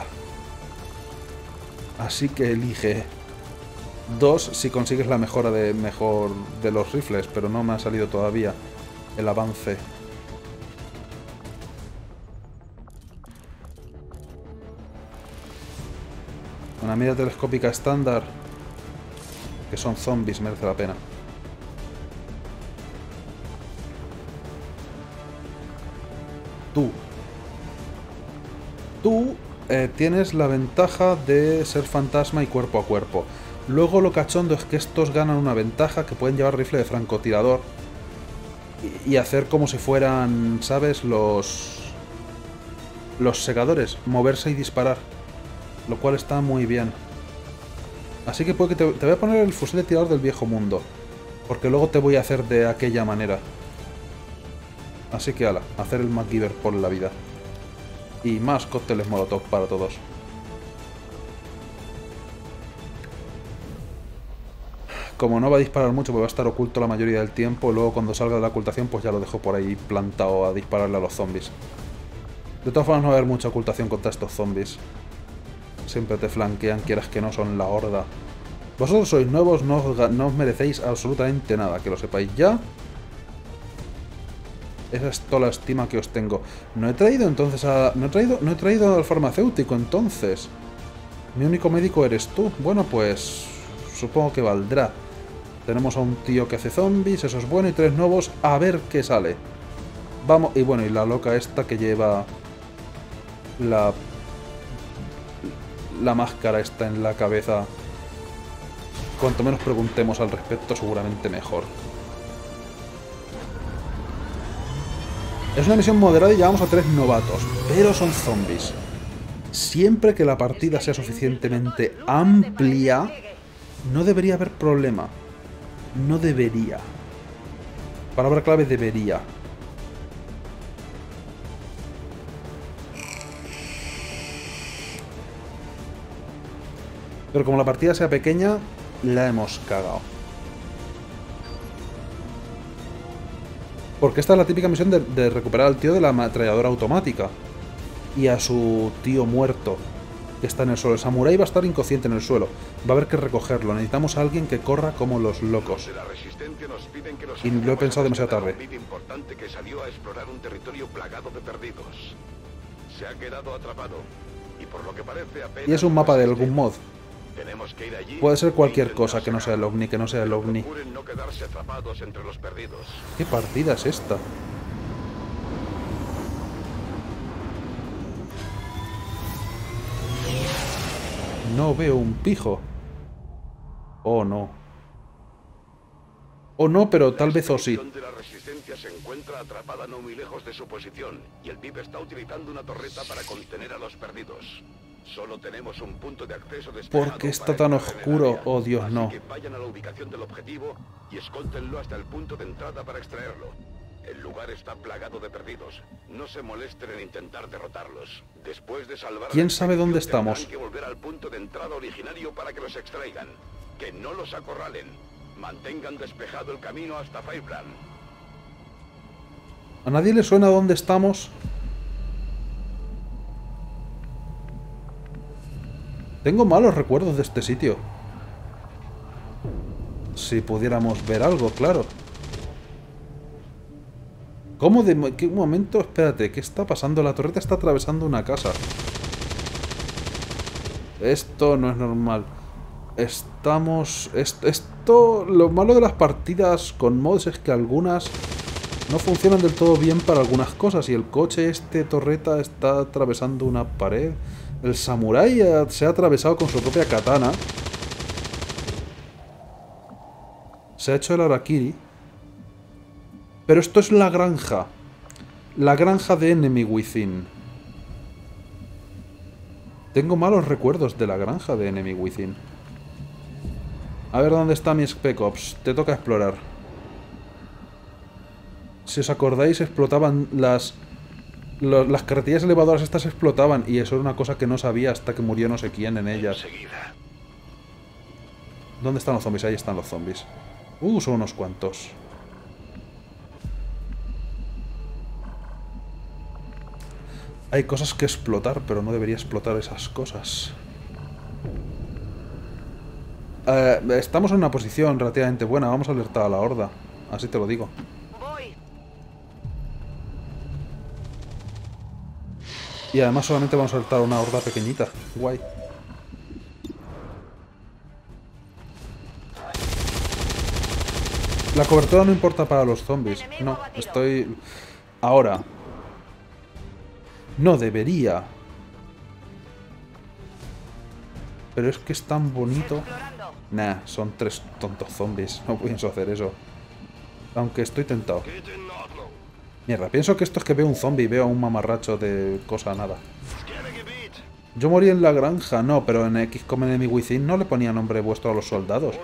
Así que elige dos si consigues la mejora de mejor de los rifles, pero no me ha salido todavía el avance. Una mira telescópica estándar, que son zombies, merece la pena. Tú. Tú eh, tienes la ventaja de ser fantasma y cuerpo a cuerpo. Luego lo cachondo es que estos ganan una ventaja que pueden llevar rifle de francotirador y, hacer como si fueran, ¿sabes? Los los segadores, moverse y disparar, lo cual está muy bien. Así que puede que te, te voy a poner el fusil de tirador del viejo mundo, porque luego te voy a hacer de aquella manera. Así que ala, hacer el MacGyver por la vida. Y más cócteles molotov para todos. Como no va a disparar mucho, porque va a estar oculto la mayoría del tiempo, luego cuando salga de la ocultación, pues ya lo dejo por ahí plantado a dispararle a los zombies. De todas formas, no va a haber mucha ocultación contra estos zombies. Siempre te flanquean, quieras que no, son la horda. Vosotros sois nuevos, no os, no os merecéis absolutamente nada, que lo sepáis ya. Esa es toda la estima que os tengo. No he traído entonces a... No he traído, no he traído al farmacéutico entonces. Mi único médico eres tú. Bueno, pues supongo que valdrá. Tenemos a un tío que hace zombies, eso es bueno, y tres nuevos, a ver qué sale. Vamos, y bueno, y la loca esta que lleva la la máscara esta en la cabeza. Cuanto menos preguntemos al respecto, seguramente mejor. Es una misión moderada y llevamos a tres novatos, pero son zombies. Siempre que la partida sea suficientemente amplia, no debería haber problema. No debería. Palabra clave debería. Pero como la partida sea pequeña, la hemos cagado. Porque esta es la típica misión de, de recuperar al tío de la ametralladora automática. Y a su tío muerto, que está en el suelo. El samurái va a estar inconsciente en el suelo. Va a haber que recogerlo. Necesitamos a alguien que corra como los locos. Y lo he pensado demasiado tarde. y es un mapa de algún mod. Puede ser cualquier e intentar cosa que no sea el ovni, que no sea el ovni. ¿Qué partida es esta? No veo un pijo. Oh, no. Oh, no, pero tal vez o sí. La de la resistencia se encuentra atrapada no muy lejos de su posición y el VIP está utilizando una torreta para contener a los perdidos. Solo tenemos un punto de acceso ¿Por qué está tan oscuro? Oh, Dios, no. que vayan a la ubicación del objetivo y escóntenlo hasta el punto de entrada para extraerlo. El lugar está plagado de perdidos. No se molesten en intentar derrotarlos. Después de salvar a ¿Quién sabe dónde estamos? que volver al punto de entrada originario para que los extraigan. Que no los acorralen. Mantengan despejado el camino hasta Firebrand. ¿A nadie le suena dónde estamos? Tengo malos recuerdos de este sitio. Si pudiéramos ver algo, claro. ¿Cómo de... ¿Qué momento? Espérate, ¿qué está pasando? La torreta está atravesando una casa. Esto no es normal. Estamos... est- Esto... Lo malo de las partidas con mods es que algunas no funcionan del todo bien para algunas cosas. Y el coche este torreta está atravesando una pared. El samurái se ha atravesado con su propia katana. Se ha hecho el Arakiri. Pero esto es la granja. La granja de Enemy Within. Tengo malos recuerdos de la granja de Enemy Within. A ver dónde está mi Spec Ops. Te toca explorar. Si os acordáis, explotaban las... las carretillas elevadoras estas explotaban y eso era una cosa que no sabía hasta que murió no sé quién en ellas. Enseguida. ¿Dónde están los zombies? Ahí están los zombies. Uh, son unos cuantos. Hay cosas que explotar, pero no debería explotar esas cosas. Eh, estamos en una posición relativamente buena. Vamos a alertar a la horda. Así te lo digo. Voy. Y además solamente vamos a alertar a una horda pequeñita. Guay. La cobertura no importa para los zombies. No, estoy... Ahora. No debería. Pero es que es tan bonito. Nah, son tres tontos zombies. *laughs* No pienso hacer eso. Aunque estoy tentado. Mierda, pienso que esto es que veo un zombie y veo a un mamarracho de cosa nada. Yo morí en la granja, no, pero en XCOM Enemy Within no le ponía nombre vuestro a los soldados.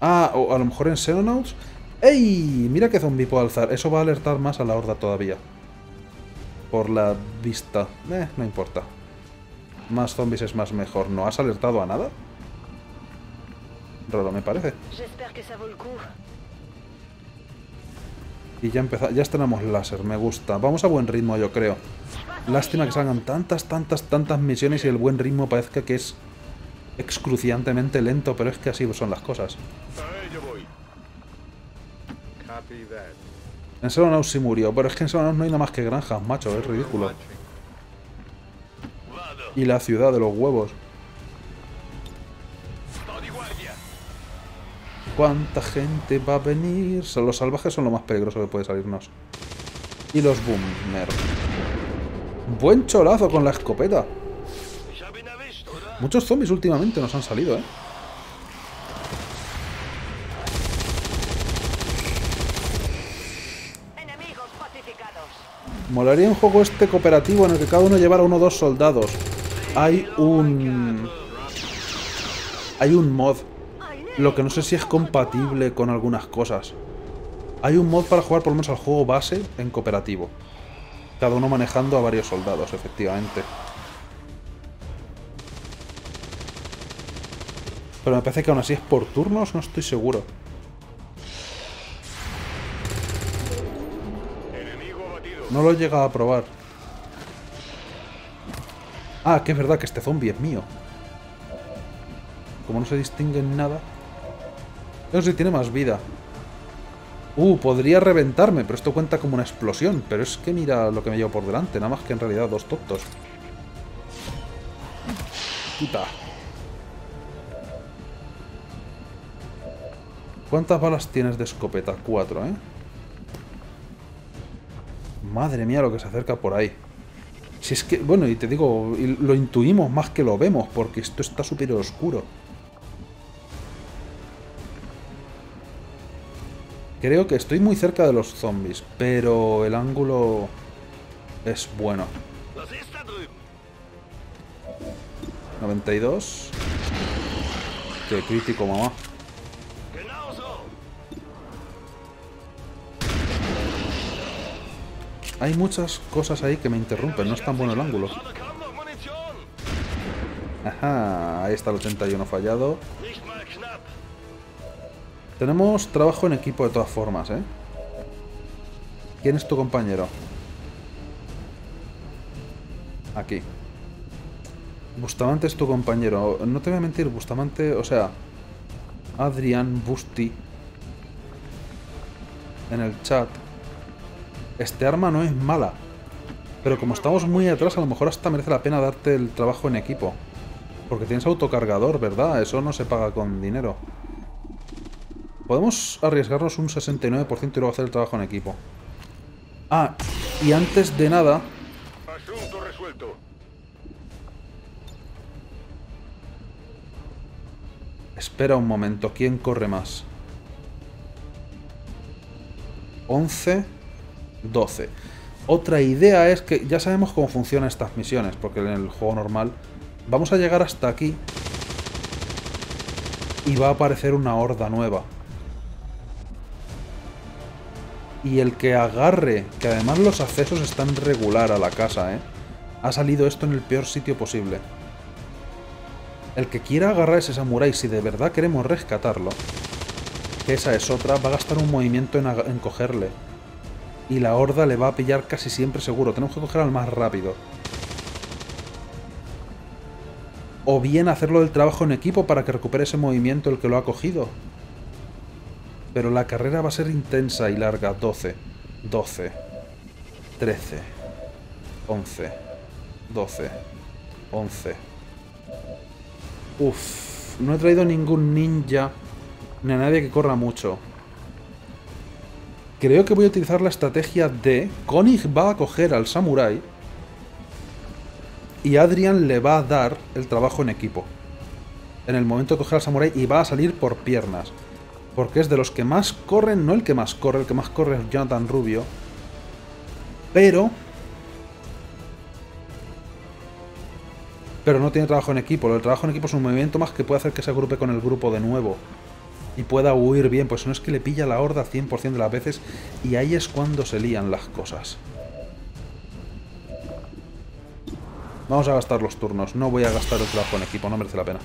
Ah, o a lo mejor en Xenonauts. ¡Ey! Mira qué zombie puedo alzar. Eso va a alertar más a la horda todavía. Por la vista. Eh, no importa. Más zombies es más mejor. ¿No has alertado a nada? Raro me parece. Y ya empezamos, ya estrenamos láser, me gusta. Vamos a buen ritmo, yo creo. Lástima que salgan tantas, tantas, tantas misiones y el buen ritmo parezca que es excruciantemente lento, pero es que así son las cosas. A ello voy. Copy that. En Xenonauts sí murió, pero es que en Xenonauts no hay nada más que granjas, macho, es ridículo. Y la ciudad de los huevos. ¿Cuánta gente va a venir? Los salvajes son lo más peligroso que puede salirnos. Y los boomer. Buen cholazo con la escopeta. Muchos zombies últimamente nos han salido, ¿eh? Enemigos pacificados. Molaría un juego este cooperativo en el que cada uno llevara uno o dos soldados. Hay un... Hay un mod. Lo que no sé si es compatible con algunas cosas. Hay un mod para jugar por lo menos al juego base en cooperativo. Cada uno manejando a varios soldados, efectivamente. Pero me parece que aún así es por turnos, no estoy seguro. No lo he llegado a probar. Ah, que es verdad que este zombie es mío. Como no se distingue en nada. Eso sí, tiene más vida. Uh, podría reventarme, pero esto cuenta como una explosión. Pero es que mira lo que me llevo por delante, nada más que en realidad dos tontos. Puta. ¿Cuántas balas tienes de escopeta? Cuatro, ¿eh? Madre mía lo que se acerca por ahí. Si es que, bueno, y te digo, lo intuimos más que lo vemos, porque esto está súper oscuro. Creo que estoy muy cerca de los zombies, pero el ángulo es bueno. Was ist da drüben? 92. Qué crítico, mamá. Hay muchas cosas ahí que me interrumpen, no es tan bueno el ángulo. Ajá, ahí está el 81 fallado. Tenemos trabajo en equipo de todas formas, ¿eh? ¿Quién es tu compañero? Aquí. Bustamante es tu compañero. No te voy a mentir, Bustamante, o sea... Adrián Busti. En el chat. Este arma no es mala. Pero como estamos muy atrás, a lo mejor hasta merece la pena darte el trabajo en equipo. Porque tienes autocargador, ¿verdad? Eso no se paga con dinero. Podemos arriesgarnos un 69% y luego hacer el trabajo en equipo. Ah, y antes de nada, Asunto resuelto. espera un momento, ¿quién corre más? 11, 12. Otra idea es que ya sabemos cómo funcionan estas misiones, porque en el juego normal vamos a llegar hasta aquí y va a aparecer una horda nueva. Y el que agarre, que además los accesos están regular a la casa, ¿eh? Ha salido esto en el peor sitio posible. El que quiera agarrar ese samurái, si de verdad queremos rescatarlo, que esa es otra, va a gastar un movimiento en cogerle. Y la horda le va a pillar casi siempre seguro. Tenemos que coger al más rápido. O bien hacerlo del trabajo en equipo para que recupere ese movimiento el que lo ha cogido. Pero la carrera va a ser intensa y larga. 12, 12, 13, 11, 12, 11. Uf, no he traído ningún ninja ni a nadie que corra mucho. Creo que voy a utilizar la estrategia de Konig va a coger al samurái y Adrian le va a dar el trabajo en equipo. En el momento de coger al samurái y va a salir por piernas. Porque es de los que más corren, no el que más corre, el que más corre es Jonathan Rubio. Pero... Pero no tiene trabajo en equipo. El trabajo en equipo es un movimiento más que puede hacer que se agrupe con el grupo de nuevo. Y pueda huir bien, pues no es que le pilla la horda 100% de las veces. Y ahí es cuando se lían las cosas. Vamos a gastar los turnos. No voy a gastar el trabajo en equipo, no merece la pena.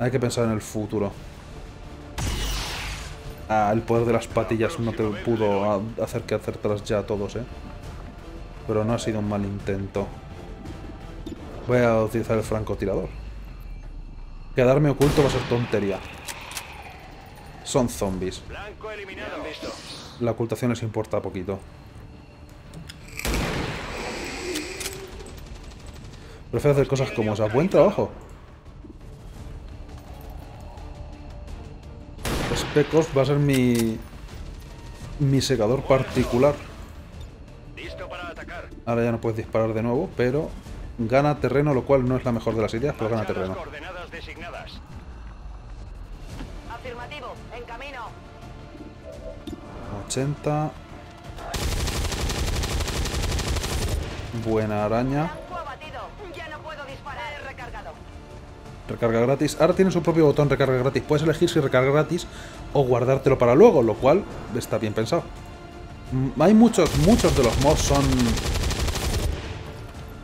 Hay que pensar en el futuro. Ah, el poder de las patillas no te pudo hacer que acertaras ya a todos, ¿eh? Pero no ha sido un mal intento. Voy a utilizar el francotirador. Quedarme oculto va a ser tontería. Son zombies. La ocultación les importa poquito. Prefiero hacer cosas como esas. Buen trabajo. Specos va a ser mi... Mi secador particular. Listo para atacar. Ahora ya no puedes disparar de nuevo, pero gana terreno, lo cual no es la mejor de las ideas, pero gana terreno. coordenadas designadas. 80. Buena araña. Recarga gratis. Ahora tiene su propio botón recarga gratis. Puedes elegir si recarga gratis o guardártelo para luego, lo cual está bien pensado. Mm, Hay muchos, muchos de los mods son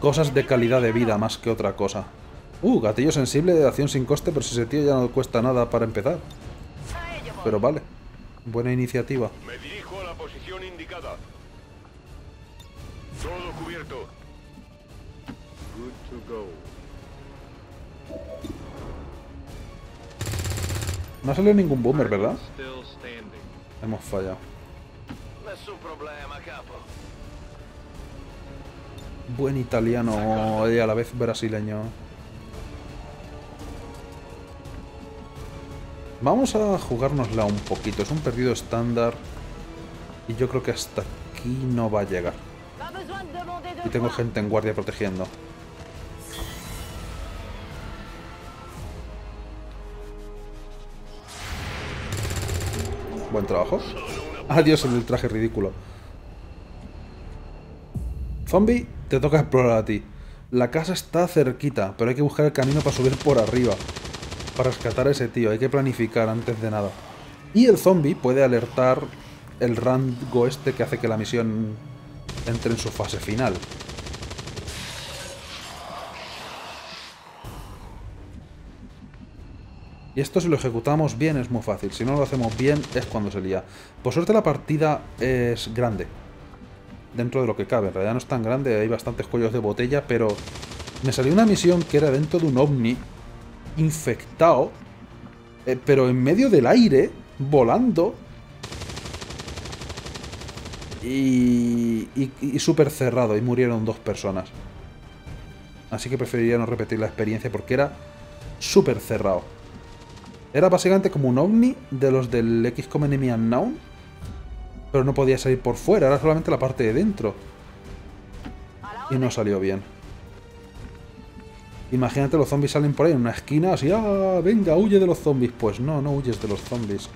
cosas de calidad de vida más que otra cosa. Uh, gatillo sensible de acción sin coste, pero si ese tío ya no cuesta nada para empezar. Pero vale. Buena iniciativa. Me dirijo a la posición indicada. Todo cubierto. Good to go. No ha salido ningún boomer, ¿verdad? Hemos fallado. Nessun problema, capo. Buen italiano y a la vez brasileño. Vamos a jugárnosla un poquito. Es un perdido estándar. Y yo creo que hasta aquí no va a llegar. Y tengo gente en guardia protegiendo. Buen trabajo. Adiós el del traje ridículo. Zombie, te toca explorar a ti. La casa está cerquita, pero hay que buscar el camino para subir por arriba. Para rescatar a ese tío, hay que planificar antes de nada. Y el zombie puede alertar el rango este que hace que la misión entre en su fase final. Y esto si lo ejecutamos bien es muy fácil, si no lo hacemos bien es cuando se lía. Por suerte la partida es grande, dentro de lo que cabe. En realidad no es tan grande, hay bastantes cuellos de botella, pero me salió una misión que era dentro de un ovni infectado, eh, pero en medio del aire, volando. Y, y, y súper cerrado, y murieron dos personas. Así que preferiría no repetir la experiencia porque era súper cerrado. Era básicamente como un ovni de los del XCOM Enemy Unknown, pero no podía salir por fuera, era solamente la parte de dentro. Y no salió bien. Imagínate, los zombies salen por ahí en una esquina así, ¡ah! Venga, huye de los zombies. Pues no, no huyes de los zombies.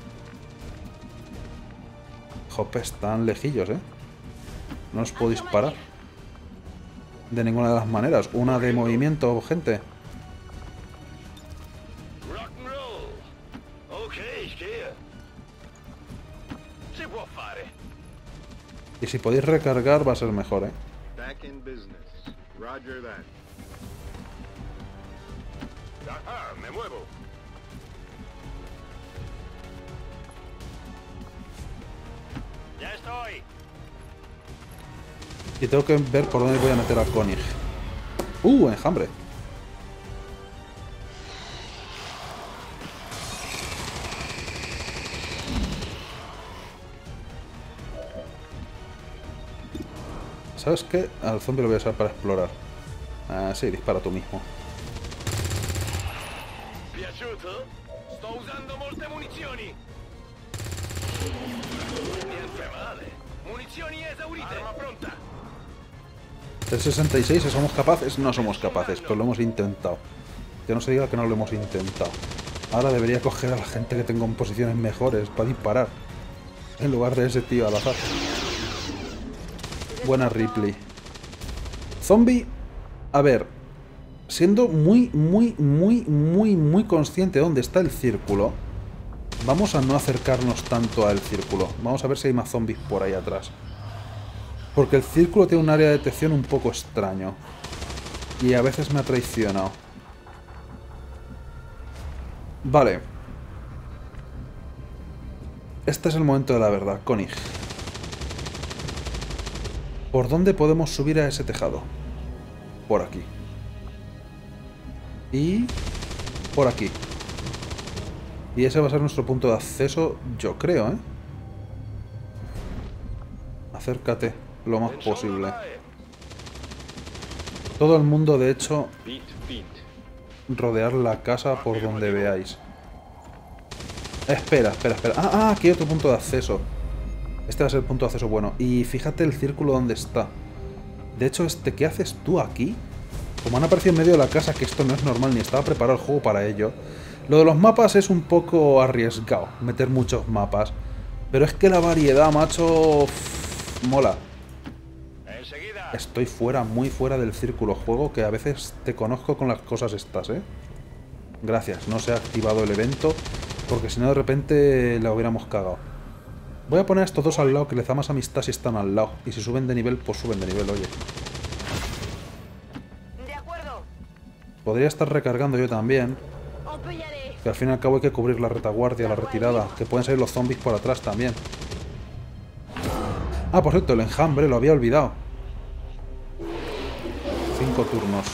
Jope, están lejillos, ¿eh? No os puedo disparar. De ninguna de las maneras. Una de movimiento, gente. Y si podéis recargar va a ser mejor, ¿eh? Y tengo que ver por dónde voy a meter a Koenig. ¡Uh! Enjambre. ¿Sabes qué? Al zombie lo voy a usar para explorar. Ah, sí, dispara tú mismo. 366, ¿si somos capaces? No somos capaces, pero lo hemos intentado. Que no se diga que no lo hemos intentado. Ahora debería coger a la gente que tengo en posiciones mejores para disparar. En lugar de ese tío al azar. Buena Ripley. Zombie. A ver. Siendo muy, muy, muy, muy, muy consciente de dónde está el círculo. Vamos a no acercarnos tanto al círculo. Vamos a ver si hay más zombies por ahí atrás. Porque el círculo tiene un área de detección un poco extraño. Y a veces me ha traicionado. Vale. Este es el momento de la verdad, Koenig. ¿Por dónde podemos subir a ese tejado? Por aquí. Y... Por aquí. Y ese va a ser nuestro punto de acceso, yo creo, ¿eh? Acércate lo más posible. Todo el mundo, de hecho, rodear la casa por donde veáis. Espera, espera, espera. Ah, ah, aquí hay otro punto de acceso. Este va a ser el punto de acceso bueno. Y fíjate el círculo donde está. De hecho, este, ¿qué haces tú aquí? Como han aparecido en medio de la casa, que esto no es normal, ni estaba preparado el juego para ello. Lo de los mapas es un poco arriesgado, meter muchos mapas. Pero es que la variedad, macho, mola. Estoy fuera, muy fuera del círculo juego, que a veces te conozco con las cosas estas, ¿eh? Gracias, no se ha activado el evento, porque si no de repente la hubiéramos cagado. Voy a poner a estos dos al lado, que les da más amistad si están al lado. Y si suben de nivel, pues suben de nivel, oye. De acuerdo. Podría estar recargando yo también, que al fin y al cabo hay que cubrir la retaguardia, la retirada, que pueden salir los zombies por atrás también. Ah, por cierto, el enjambre, lo había olvidado. Turnos.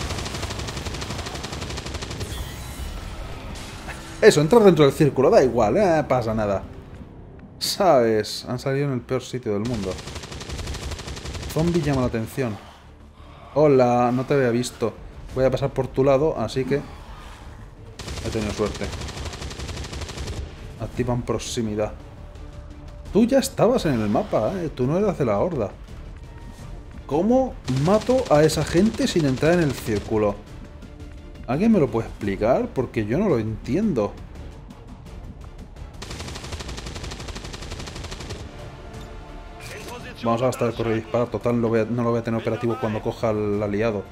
Eso, entrar dentro del círculo, da igual, eh, pasa nada. ¿Sabes? Han salido en el peor sitio del mundo. Zombie llama la atención. Hola, no te había visto. Voy a pasar por tu lado, así que... He tenido suerte. Activan proximidad. Tú ya estabas en el mapa, ¿eh? Tú no eras de la horda. ¿Cómo mato a esa gente sin entrar en el círculo? ¿Alguien me lo puede explicar? Porque yo no lo entiendo. Vamos a gastar el correo y disparar. Total, no lo voy a tener operativo cuando coja al aliado.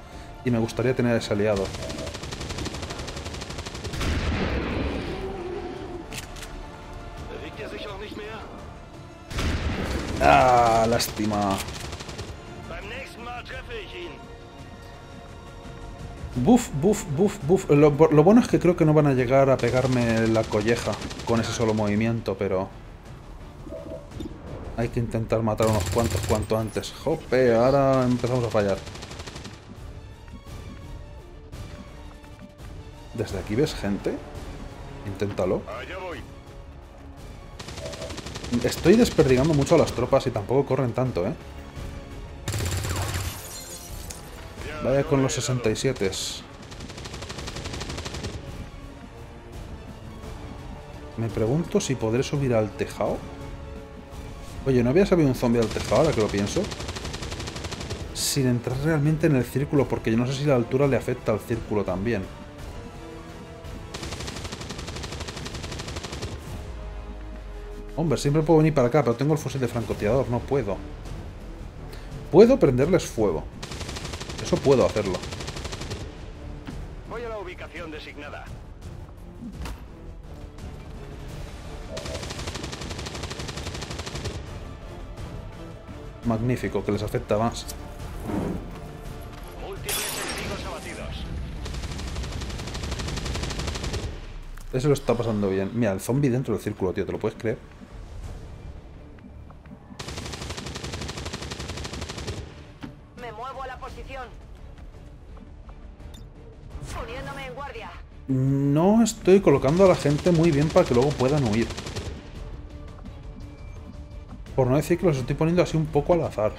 Y me gustaría tener a ese aliado. ¡Ah! Lástima. Buf, buf, buf, buf. Lo, lo bueno es que creo que no van a llegar a pegarme la colleja con ese solo movimiento, pero... Hay que intentar matar unos cuantos cuanto antes. Jope, ahora empezamos a fallar. ¿Desde aquí ves gente? Inténtalo. Estoy desperdigando mucho a las tropas y tampoco corren tanto, ¿eh? Vaya con los 67. Me pregunto si podré subir al tejado. Oye, ¿no había sabido un zombie al tejado ahora que lo pienso? Sin entrar realmente en el círculo, porque yo no sé si la altura le afecta al círculo también. Hombre, siempre puedo venir para acá, pero tengo el fusil de francotirador, no puedo. Puedo prenderles fuego. Eso puedo hacerlo. Voy a la ubicación designada. Magnífico, que les afecta más. Múltiples enemigos abatidos. Ese lo está pasando bien. Mira, el zombie dentro del círculo, tío, ¿te lo puedes creer? No estoy colocando a la gente muy bien para que luego puedan huir. Por no decir que los estoy poniendo así un poco al azar.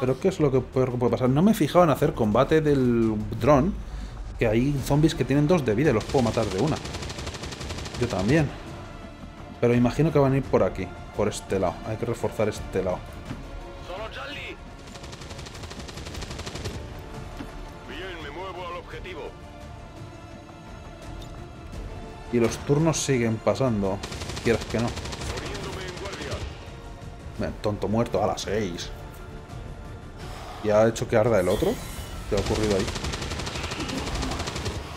Pero ¿qué es lo que puede pasar? No me he fijado en hacer combate del dron. Que hay zombies que tienen dos de vida y los puedo matar de una. Yo también. Pero imagino que van a ir por aquí. Por este lado. Hay que reforzar este lado. Y los turnos siguen pasando. Quieras que no. Ven, tonto muerto a las 6. ¿Y ha hecho que arda el otro? ¿Qué ha ocurrido ahí?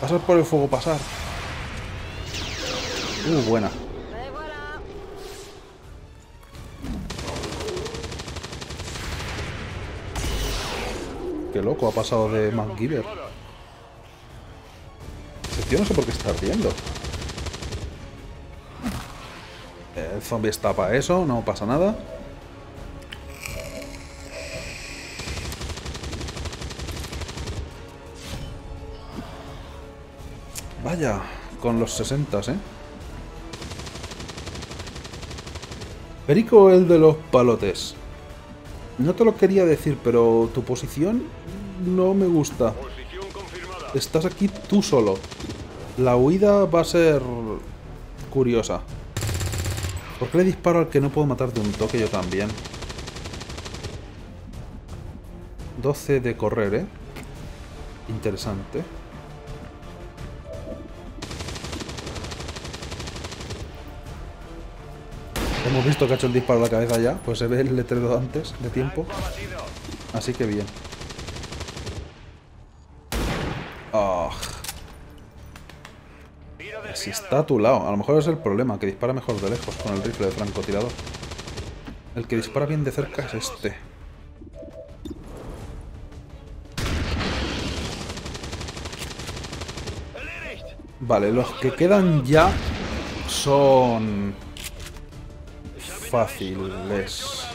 Pasar por el fuego, pasar. Uh, buena. Qué loco ha pasado de MacGyver. Ese tío no sé por qué está ardiendo. El zombie está para eso, no pasa nada. Vaya, con los 60, ¿eh? Perico el de los palotes. No te lo quería decir, pero tu posición no me gusta. Estás aquí tú solo. La huida va a ser curiosa. ¿Por qué le disparo al que no puedo matar de un toque yo también? 12 de correr, ¿eh? Interesante. Hemos visto que ha hecho el disparo a la cabeza ya, pues se ve el letrero antes de tiempo. Así que bien. Si está a tu lado. A lo mejor es el problema, que dispara mejor de lejos con el rifle de francotirador. El que dispara bien de cerca es este. Vale, los que quedan ya son fáciles.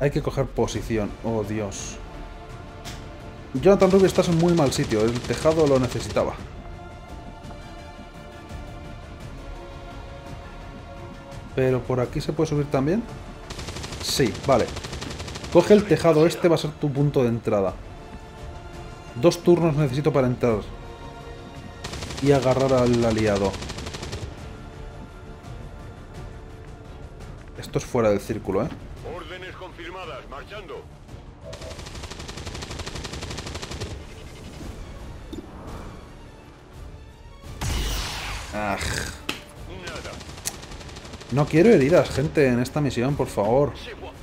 Hay que coger posición. Oh, Dios. Jonathan Ruby, estás en muy mal sitio. El tejado lo necesitaba. Pero por aquí se puede subir también. Sí, vale. Coge el tejado este, va a ser tu punto de entrada. Dos turnos necesito para entrar. Y agarrar al aliado. Esto es fuera del círculo, ¿eh? Órdenes confirmadas. Marchando. Ah, no quiero heridas, gente, en esta misión, por favor.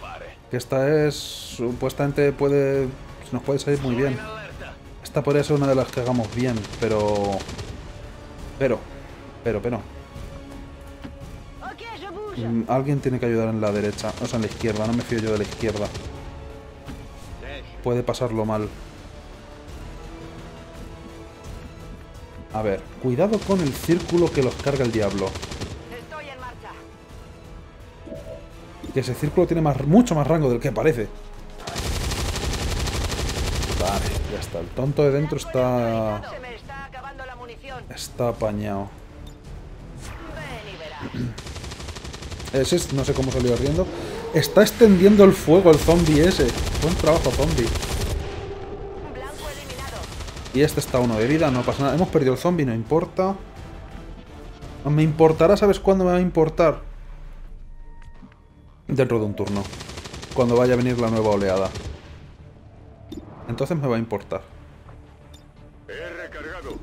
Fare. Que esta es... Supuestamente puede... Nos puede salir muy bien. Esta podría ser una de las que hagamos bien, pero... Pero... Pero, pero... Mm, Alguien tiene que ayudar en la derecha, o sea, en la izquierda. No me fío yo de la izquierda. Puede pasarlo mal. A ver, cuidado con el círculo que los carga el diablo. Estoy en marcha. Que ese círculo tiene más, mucho más rango del que parece. Vale, ya está. El tonto de dentro está... Se me está acabando la munición. Está apañado. Ese es- no sé cómo salió riendo. Está extendiendo el fuego el zombie ese. Buen trabajo, zombie. Y este está uno de vida, no pasa nada. Hemos perdido el zombie, no importa. Me importará, ¿sabes cuándo me va a importar? Dentro de un turno. Cuando vaya a venir la nueva oleada. Entonces me va a importar. He recargado.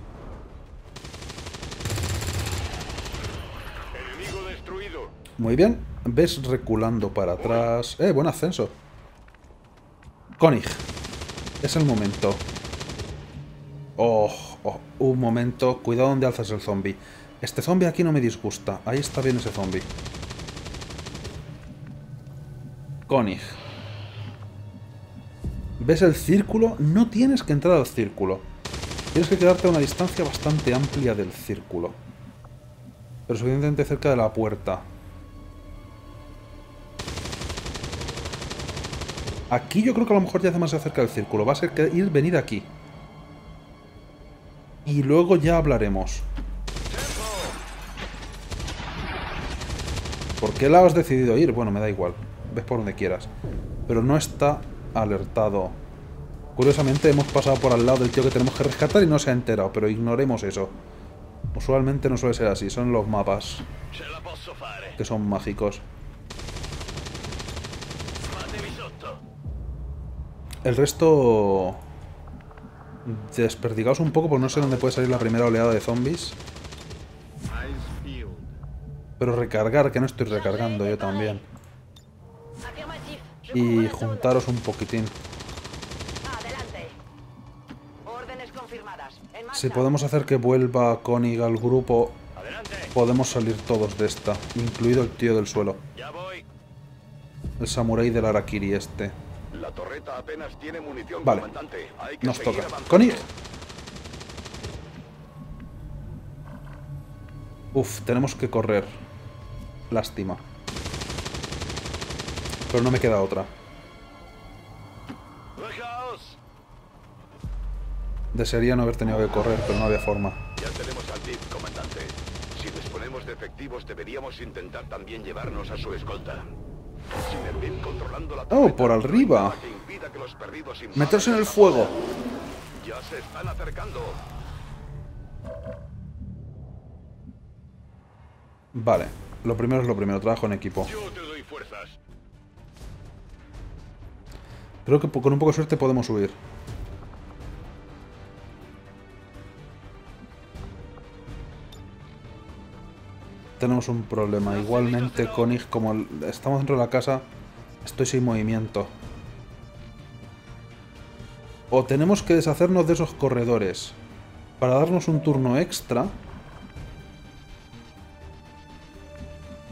Enemigo destruido. Muy bien. Ves reculando para atrás. Eh, buen ascenso. Konig. Es el momento. Oh, oh, un momento. Cuidado donde alzas el zombie. Este zombie aquí no me disgusta. Ahí está bien ese zombie. Konig. ¿Ves el círculo? No tienes que entrar al círculo. Tienes que quedarte a una distancia bastante amplia del círculo. Pero suficientemente cerca de la puerta. Aquí yo creo que a lo mejor ya es demasiado cerca del círculo. Va a ser que ir venir aquí. Y luego ya hablaremos. ¿Por qué lado has decidido ir? Bueno, me da igual. Ves por donde quieras. Pero no está alertado. Curiosamente hemos pasado por al lado del tío que tenemos que rescatar y no se ha enterado, pero ignoremos eso. Usualmente no suele ser así, son los mapas la que son mágicos. El resto... Desperdigaos un poco, porque no sé dónde puede salir la primera oleada de zombies. Pero recargar, que no estoy recargando yo también. Y juntaros un poquitín. Si podemos hacer que vuelva Konig al grupo, podemos salir todos de esta. Incluido el tío del suelo. El samurái del Arakiri este. La torreta apenas tiene munición, Vale. comandante. Hay que Nos toca. Konig. Uf, tenemos que correr. Lástima. Pero no me queda otra. Desearía no haber tenido que correr, pero no había forma. Ya tenemos al DIP, comandante. Si disponemos de efectivos, deberíamos intentar también llevarnos a su escolta. Oh, por arriba. Meterse en el fuego. Ya se están acercando. Vale. Lo primero es lo primero, trabajo en equipo. Yo te doy fuerzas. Creo que con un poco de suerte podemos subir. Tenemos un problema. Igualmente, Konig, como estamos dentro de la casa, estoy sin movimiento. O tenemos que deshacernos de esos corredores para darnos un turno extra.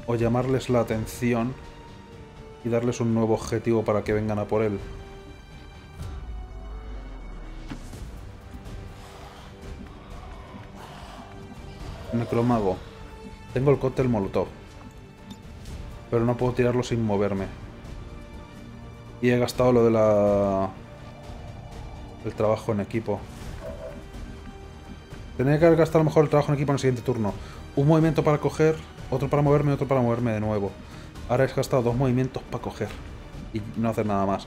O llamarles la atención y darles un nuevo objetivo para que vengan a por él. Necromago. Tengo el cóctel molotov. Pero no puedo tirarlo sin moverme. Y he gastado lo de la... El trabajo en equipo. Tendría que haber gastado mejor el trabajo en equipo en el siguiente turno. Un movimiento para coger, otro para moverme y otro para moverme de nuevo. Ahora he gastado dos movimientos para coger. Y no hacer nada más.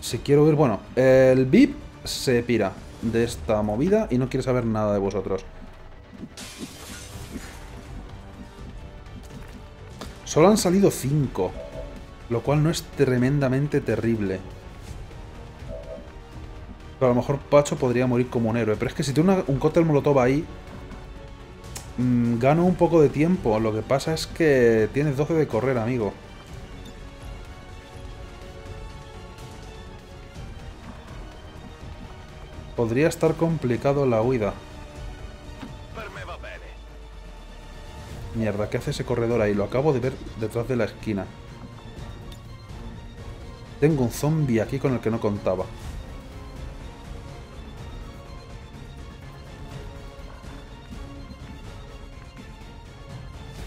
Si quiero ir... Bueno, el VIP se pira de esta movida y no quiere saber nada de vosotros. Solo han salido 5. Lo cual no es tremendamente terrible. Pero a lo mejor Pacho podría morir como un héroe. Pero es que si tiene una- un cóctel molotov ahí... mm, gano un poco de tiempo. Lo que pasa es que tienes 12 de correr, amigo. Podría estar complicado la huida. Mierda, ¿qué hace ese corredor ahí? Lo acabo de ver detrás de la esquina. Tengo un zombie aquí con el que no contaba.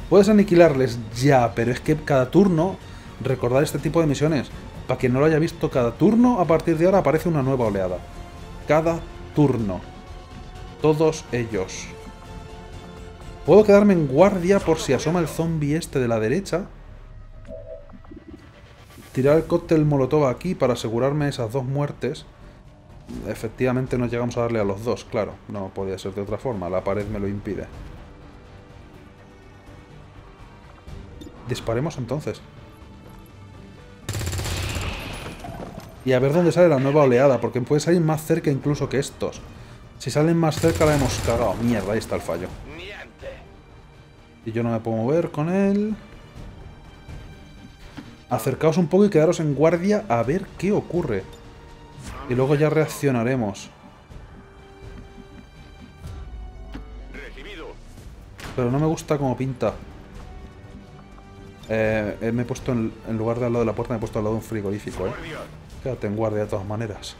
Puedes aniquilarles ya, pero es que cada turno, recordad este tipo de misiones. Para quien no lo haya visto, cada turno a partir de ahora aparece una nueva oleada. Cada turno. Todos ellos. Puedo quedarme en guardia por si asoma el zombie este de la derecha. Tirar el cóctel molotov aquí para asegurarme esas dos muertes. Efectivamente no llegamos a darle a los dos, claro. No podía ser de otra forma, la pared me lo impide. Disparemos entonces. Y a ver dónde sale la nueva oleada, porque puede salir más cerca incluso que estos. Si salen más cerca la hemos cagado. Mierda, ahí está el fallo. Y yo no me puedo mover con él. Acercaos un poco y quedaros en guardia a ver qué ocurre. Y luego ya reaccionaremos. Pero no me gusta como pinta. Eh, eh, me he puesto en, en lugar de al lado de la puerta, me he puesto al lado de un frigorífico, eh. Quédate en guardia de todas maneras.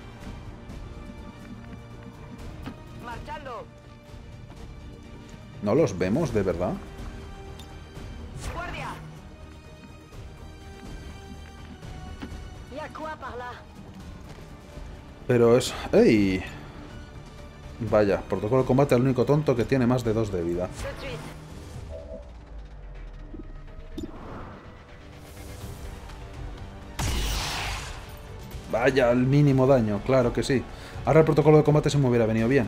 ¿No los vemos, de verdad? Pero es... ¡Ey! Vaya, protocolo de combate al único tonto que tiene más de dos de vida. Vaya, el mínimo daño, claro que sí. Ahora el protocolo de combate se me hubiera venido bien.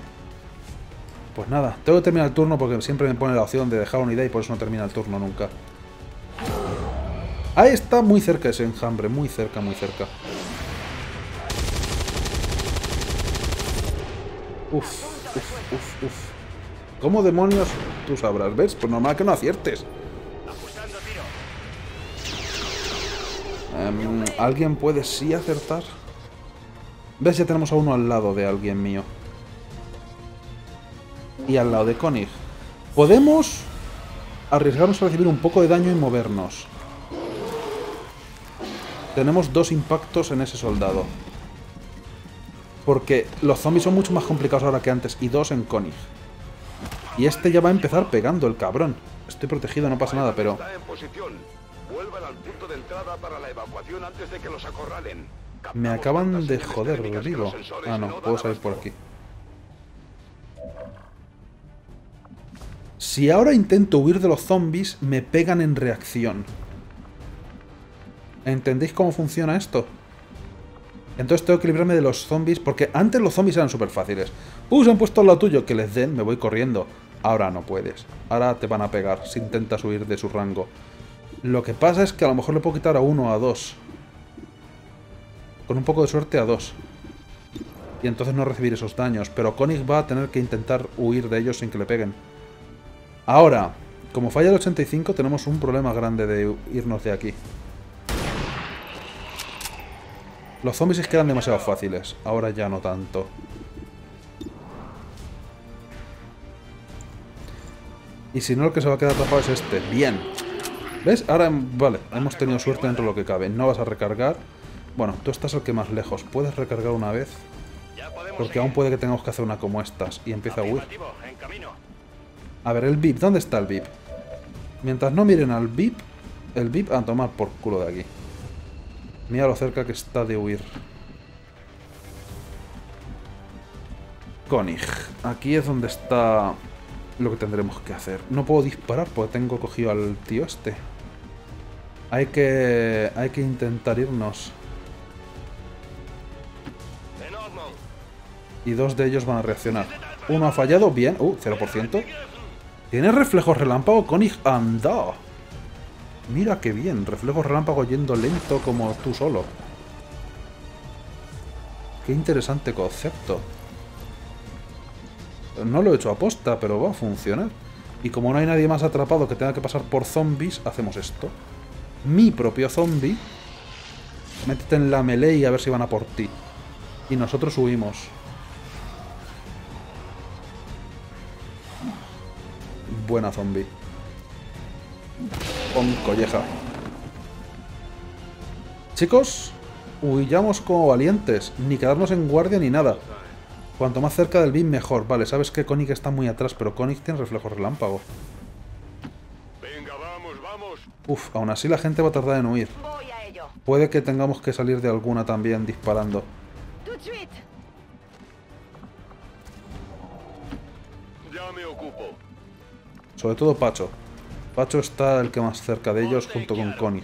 Pues nada, tengo que terminar el turno porque siempre me pone la opción de dejar una idea y por eso no termina el turno nunca. Ahí está muy cerca ese enjambre, muy cerca, muy cerca. Uf, uf, uf, uf. ¿Cómo demonios tú sabrás? ¿Ves? Pues normal que no aciertes. Em, ¿Alguien puede sí acertar? ¿Ves? Ya tenemos a uno al lado de alguien mío. Y al lado de Konig. Podemos arriesgarnos a recibir un poco de daño y movernos. Tenemos dos impactos en ese soldado. Porque los zombies son mucho más complicados ahora que antes. Y dos en Konig. Y este ya va a empezar pegando, el cabrón. Estoy protegido, no pasa nada, pero... Me acaban de joder, digo. Ah, no, puedo salir por aquí. Si ahora intento huir de los zombies, me pegan en reacción. ¿Entendéis cómo funciona esto? Entonces tengo que librarme de los zombies, porque antes los zombies eran súper fáciles. Uh, se han puesto al lado tuyo, que les den, me voy corriendo. Ahora no puedes. Ahora te van a pegar si intentas huir de su rango. Lo que pasa es que a lo mejor le puedo quitar a uno o a dos. Con un poco de suerte a dos. Y entonces no recibir esos daños. Pero Koenig va a tener que intentar huir de ellos sin que le peguen. Ahora, como falla el 85, tenemos un problema grande de irnos de aquí. Los zombies es que eran demasiado fáciles. Ahora ya no tanto. Y si no, el que se va a quedar atrapado es este. Bien. ¿Ves? Ahora, vale, hemos tenido suerte dentro de lo que cabe. No vas a recargar. Bueno, tú estás el que más lejos. ¿Puedes recargar una vez? Porque aún puede que tengamos que hacer una como estas. Y empieza a huir. A ver, el VIP. ¿Dónde está el VIP? Mientras no miren al VIP, el VIP a tomar por culo de aquí. Mira lo cerca que está de huir. Konig. Aquí es donde está lo que tendremos que hacer. No puedo disparar porque tengo cogido al tío este. Hay que... Hay que intentar irnos. Y dos de ellos van a reaccionar. Uno ha fallado, bien. Uh, 0%. Tiene reflejos relámpago, Konig, anda. Mira qué bien, reflejos relámpago yendo lento como tú solo. Qué interesante concepto. No lo he hecho a posta, pero va a funcionar. Y como no hay nadie más atrapado que tenga que pasar por zombies, hacemos esto. Mi propio zombie. Métete en la melee y a ver si van a por ti. Y nosotros huimos. Buena zombie. Con colleja. Chicos, huyamos como valientes. Ni quedarnos en guardia ni nada. Cuanto más cerca del BIM mejor. Vale, sabes que Koenig está muy atrás, pero Koenig tiene reflejo relámpago. Venga, vamos, vamos. Uf, aún así la gente va a tardar en huir. Voy a ello. Puede que tengamos que salir de alguna también disparando. Ya me ocupo. Sobre todo Pacho. Pacho está el que más cerca de ellos junto con Koenig.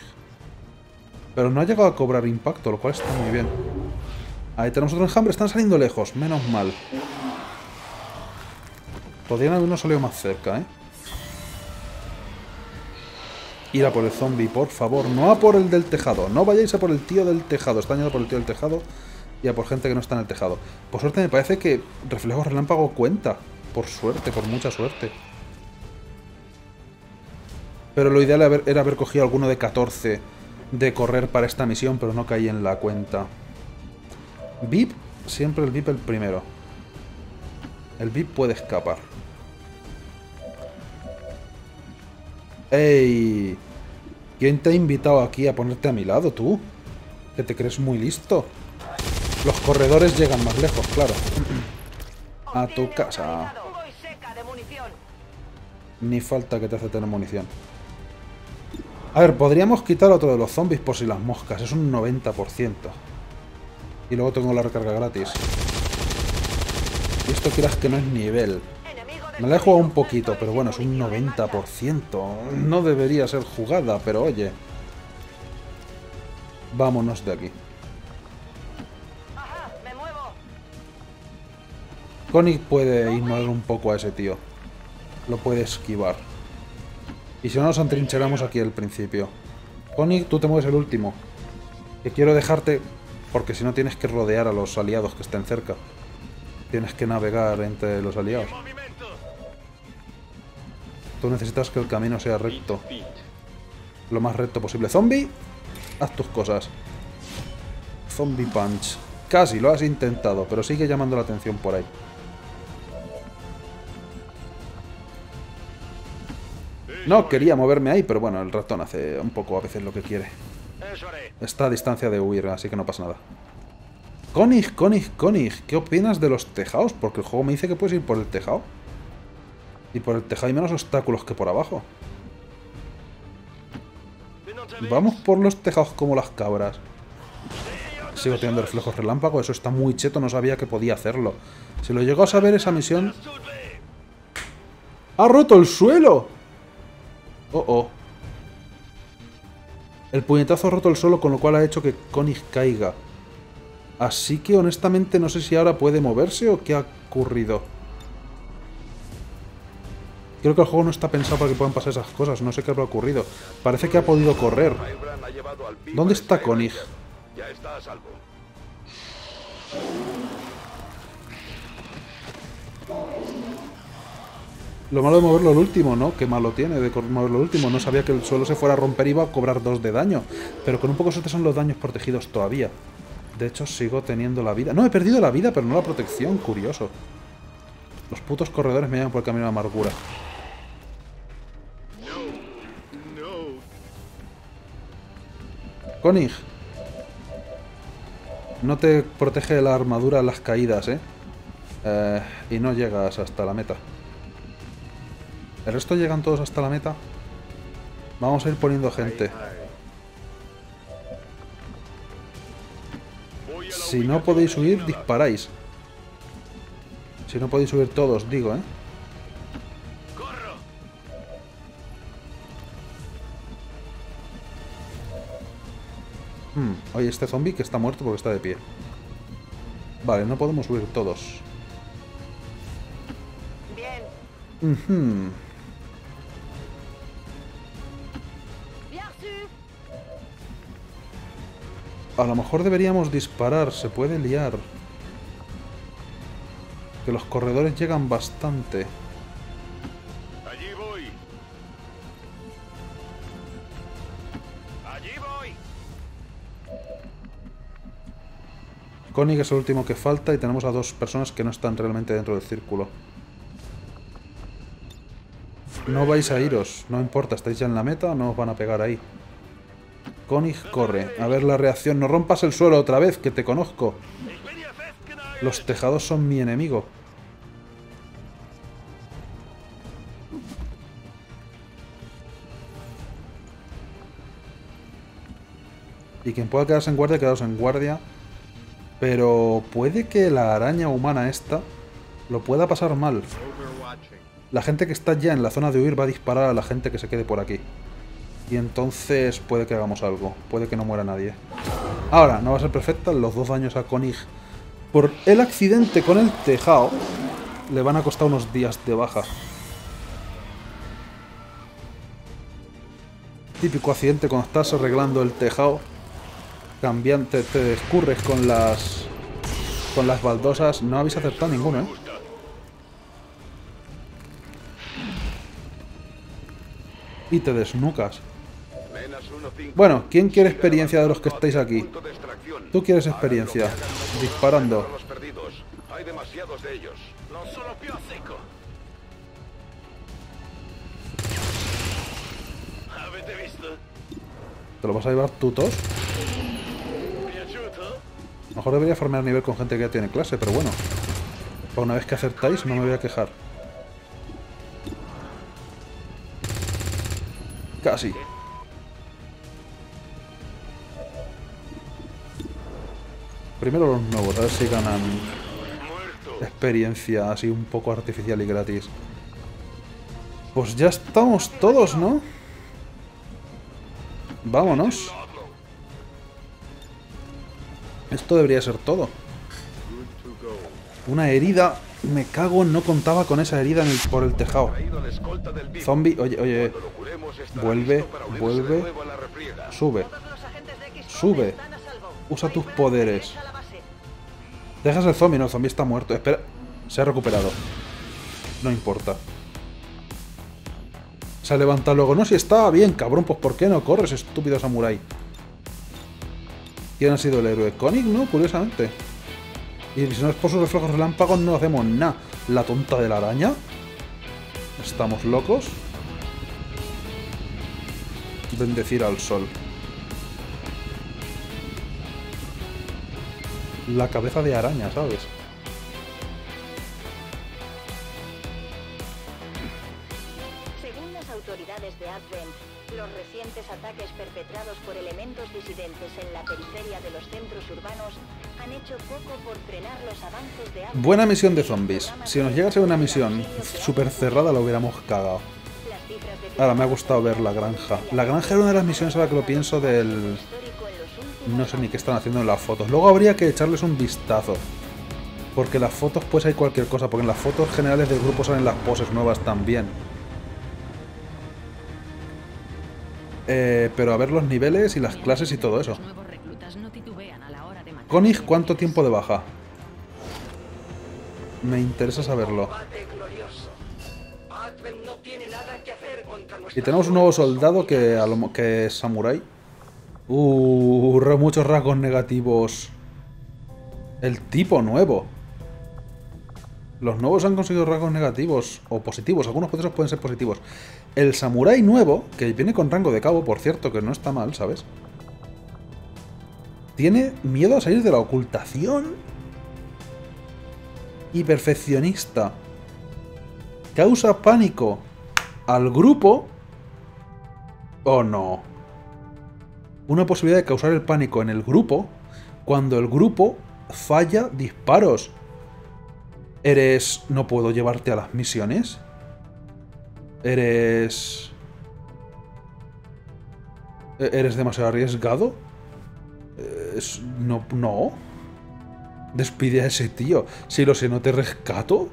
Pero no ha llegado a cobrar impacto, lo cual está muy bien. Ahí tenemos otro enjambre, están saliendo lejos, menos mal. Podrían habernos salido más cerca, ¿eh? Ir a por el zombie, por favor. No a por el del tejado. No vayáis a por el tío del tejado. Está yendo por el tío del tejado y a por gente que no está en el tejado. Por suerte me parece que reflejo relámpago cuenta. Por suerte, por mucha suerte. Pero lo ideal era haber, cogido alguno de 14 de correr para esta misión, pero no caí en la cuenta. VIP, siempre el VIP el primero. El VIP puede escapar. ¡Ey! ¿Quién te ha invitado aquí a ponerte a mi lado, tú? Que te crees muy listo. Los corredores llegan más lejos, claro. A tu casa. Ni falta que te hace tener munición. A ver, podríamos quitar otro de los zombies por si las moscas. Es un 90%. Y luego tengo la recarga gratis. Y esto quieras que no es nivel. Me la he jugado un poquito, pero bueno, es un 90%. No debería ser jugada, pero oye. Vámonos de aquí. Koenig puede ignorar un poco a ese tío. Lo puede esquivar. Y si no, nos entrincheramos aquí al principio. Koenig, tú te mueves el último. Que quiero dejarte... Porque si no tienes que rodear a los aliados que estén cerca. Tienes que navegar entre los aliados. Tú necesitas que el camino sea recto. Lo más recto posible. ¡Zombie! Haz tus cosas. Zombie Punch. Casi lo has intentado, pero sigue llamando la atención por ahí. No quería moverme ahí, pero bueno, el ratón hace un poco a veces lo que quiere. Está a distancia de huir, así que no pasa nada. Konig, Konig, Konig, ¿qué opinas de los tejados? Porque el juego me dice que puedes ir por el tejado. Y por el tejado hay menos obstáculos que por abajo. Vamos por los tejados como las cabras. Sigo teniendo reflejos relámpago, eso está muy cheto, no sabía que podía hacerlo. Si lo llegó a saber esa misión, ¡Ha roto el suelo! Oh, oh. El puñetazo ha roto el suelo, con lo cual ha hecho que Konig caiga. Así que honestamente no sé si ahora puede moverse o qué ha ocurrido. Creo que el juego no está pensado para que puedan pasar esas cosas. No sé qué habrá ocurrido. Parece que ha podido correr. ¿Dónde está Konig? Ya está a salvo. Lo malo de moverlo al último, ¿no? Qué malo tiene de moverlo al último. No sabía que el suelo se fuera a romper y iba a cobrar dos de daño. Pero con un poco de suerte son los daños protegidos todavía. De hecho, sigo teniendo la vida. No, he perdido la vida, pero no la protección. Curioso. Los putos corredores me llevan por el camino de amargura. Konig. No te protege la armadura las caídas, ¿eh? Eh, Y no llegas hasta la meta. ¿El resto llegan todos hasta la meta? Vamos a ir poniendo gente. Si no podéis huir, disparáis. Si no podéis huir todos, digo, ¿eh? Hmm, Oye, este zombie que está muerto porque está de pie. Vale, no podemos huir todos. Bien. Bien A lo mejor deberíamos disparar, se puede liar. Que los corredores llegan bastante. Allí voy. Allí voy. Koenig es el último que falta y tenemos a dos personas que no están realmente dentro del círculo. No vais a iros, no importa, estáis ya en la meta, no os van a pegar ahí. Koenig corre, a ver la reacción. No rompas el suelo otra vez, que te conozco. Los tejados son mi enemigo. Y quien pueda quedarse en guardia, quedaos en guardia. Pero puede que la araña humana esta lo pueda pasar mal. La gente que está ya en la zona de huir va a disparar a la gente que se quede por aquí. Y entonces puede que hagamos algo. Puede que no muera nadie. Ahora, no va a ser perfecta. Los dos daños a Konig por el accidente con el tejado le van a costar unos días de baja. Típico accidente cuando estás arreglando el tejado. Cambiante, te escurres con las con las baldosas. No habéis acertado ninguno, ¿eh? Y te desnucas. Menas 1-5. Bueno, ¿quién quiere experiencia de los que estáis aquí? Tú quieres experiencia. Disparando. Hay demasiados de ellos. ¿Te lo vas a llevar tú todos? Mejor debería farmear nivel con gente que ya tiene clase, pero bueno. Para una vez que acertáis, no me voy a quejar. Casi. Primero los nuevos, a ver si ganan experiencia así un poco artificial y gratis. Pues ya estamos todos, ¿no? Vámonos. Esto debería ser todo. Una herida. Me cago no contaba con esa herida por el tejado. Zombie, oye, oye. Vuelve, vuelve. Sube. Sube. Usa tus poderes. Dejas el zombie, no, el zombie está muerto. Espera. Se ha recuperado. No importa. Se ha luego. No, si estaba bien, cabrón. Pues ¿por qué no corres, estúpido samurái? ¿Quién ha sido el héroe? Koenig, ¿no? Curiosamente. Y si no es por sus reflejos relámpagos, no hacemos nada. La tonta de la araña. ¿Estamos locos? Bendecir al sol. La cabeza de araña, ¿sabes? Según las autoridades de Advent, los recientes ataques perpetrados por elementos disidentes en la periferia de los centros urbanos Han hecho poco por frenar los avances de Atlas. Buena misión de zombies. Si nos llega a ser una misión súper cerrada, lo hubiéramos cagado. Ahora, me ha gustado ver la granja. La granja era una de las misiones ahora que lo pienso del... No sé ni qué están haciendo en las fotos. Luego habría que echarles un vistazo. Porque las fotos pues hay cualquier cosa. Porque en las fotos generales del grupo salen las poses nuevas también. Eh, pero a ver los niveles y las clases y todo eso. Konig, ¿cuánto tiempo de baja? Me interesa saberlo. Y tenemos un nuevo soldado que, a lo mo- que es samurai. Uh, muchos rasgos negativos. El tipo nuevo. Los nuevos han conseguido rasgos negativos o positivos. Algunos procesos pueden ser positivos. El samurái nuevo, que viene con rango de cabo, por cierto, que no está mal, ¿sabes? Tiene miedo a salir de la ocultación. Y perfeccionista. Causa pánico al grupo. ¿O no? Una posibilidad de causar el pánico en el grupo cuando el grupo falla disparos. ¿Eres... no puedo llevarte a las misiones? ¿Eres... e- ¿Eres demasiado arriesgado? Es- no, no. Despide a ese tío. Si lo sé, no te rescato.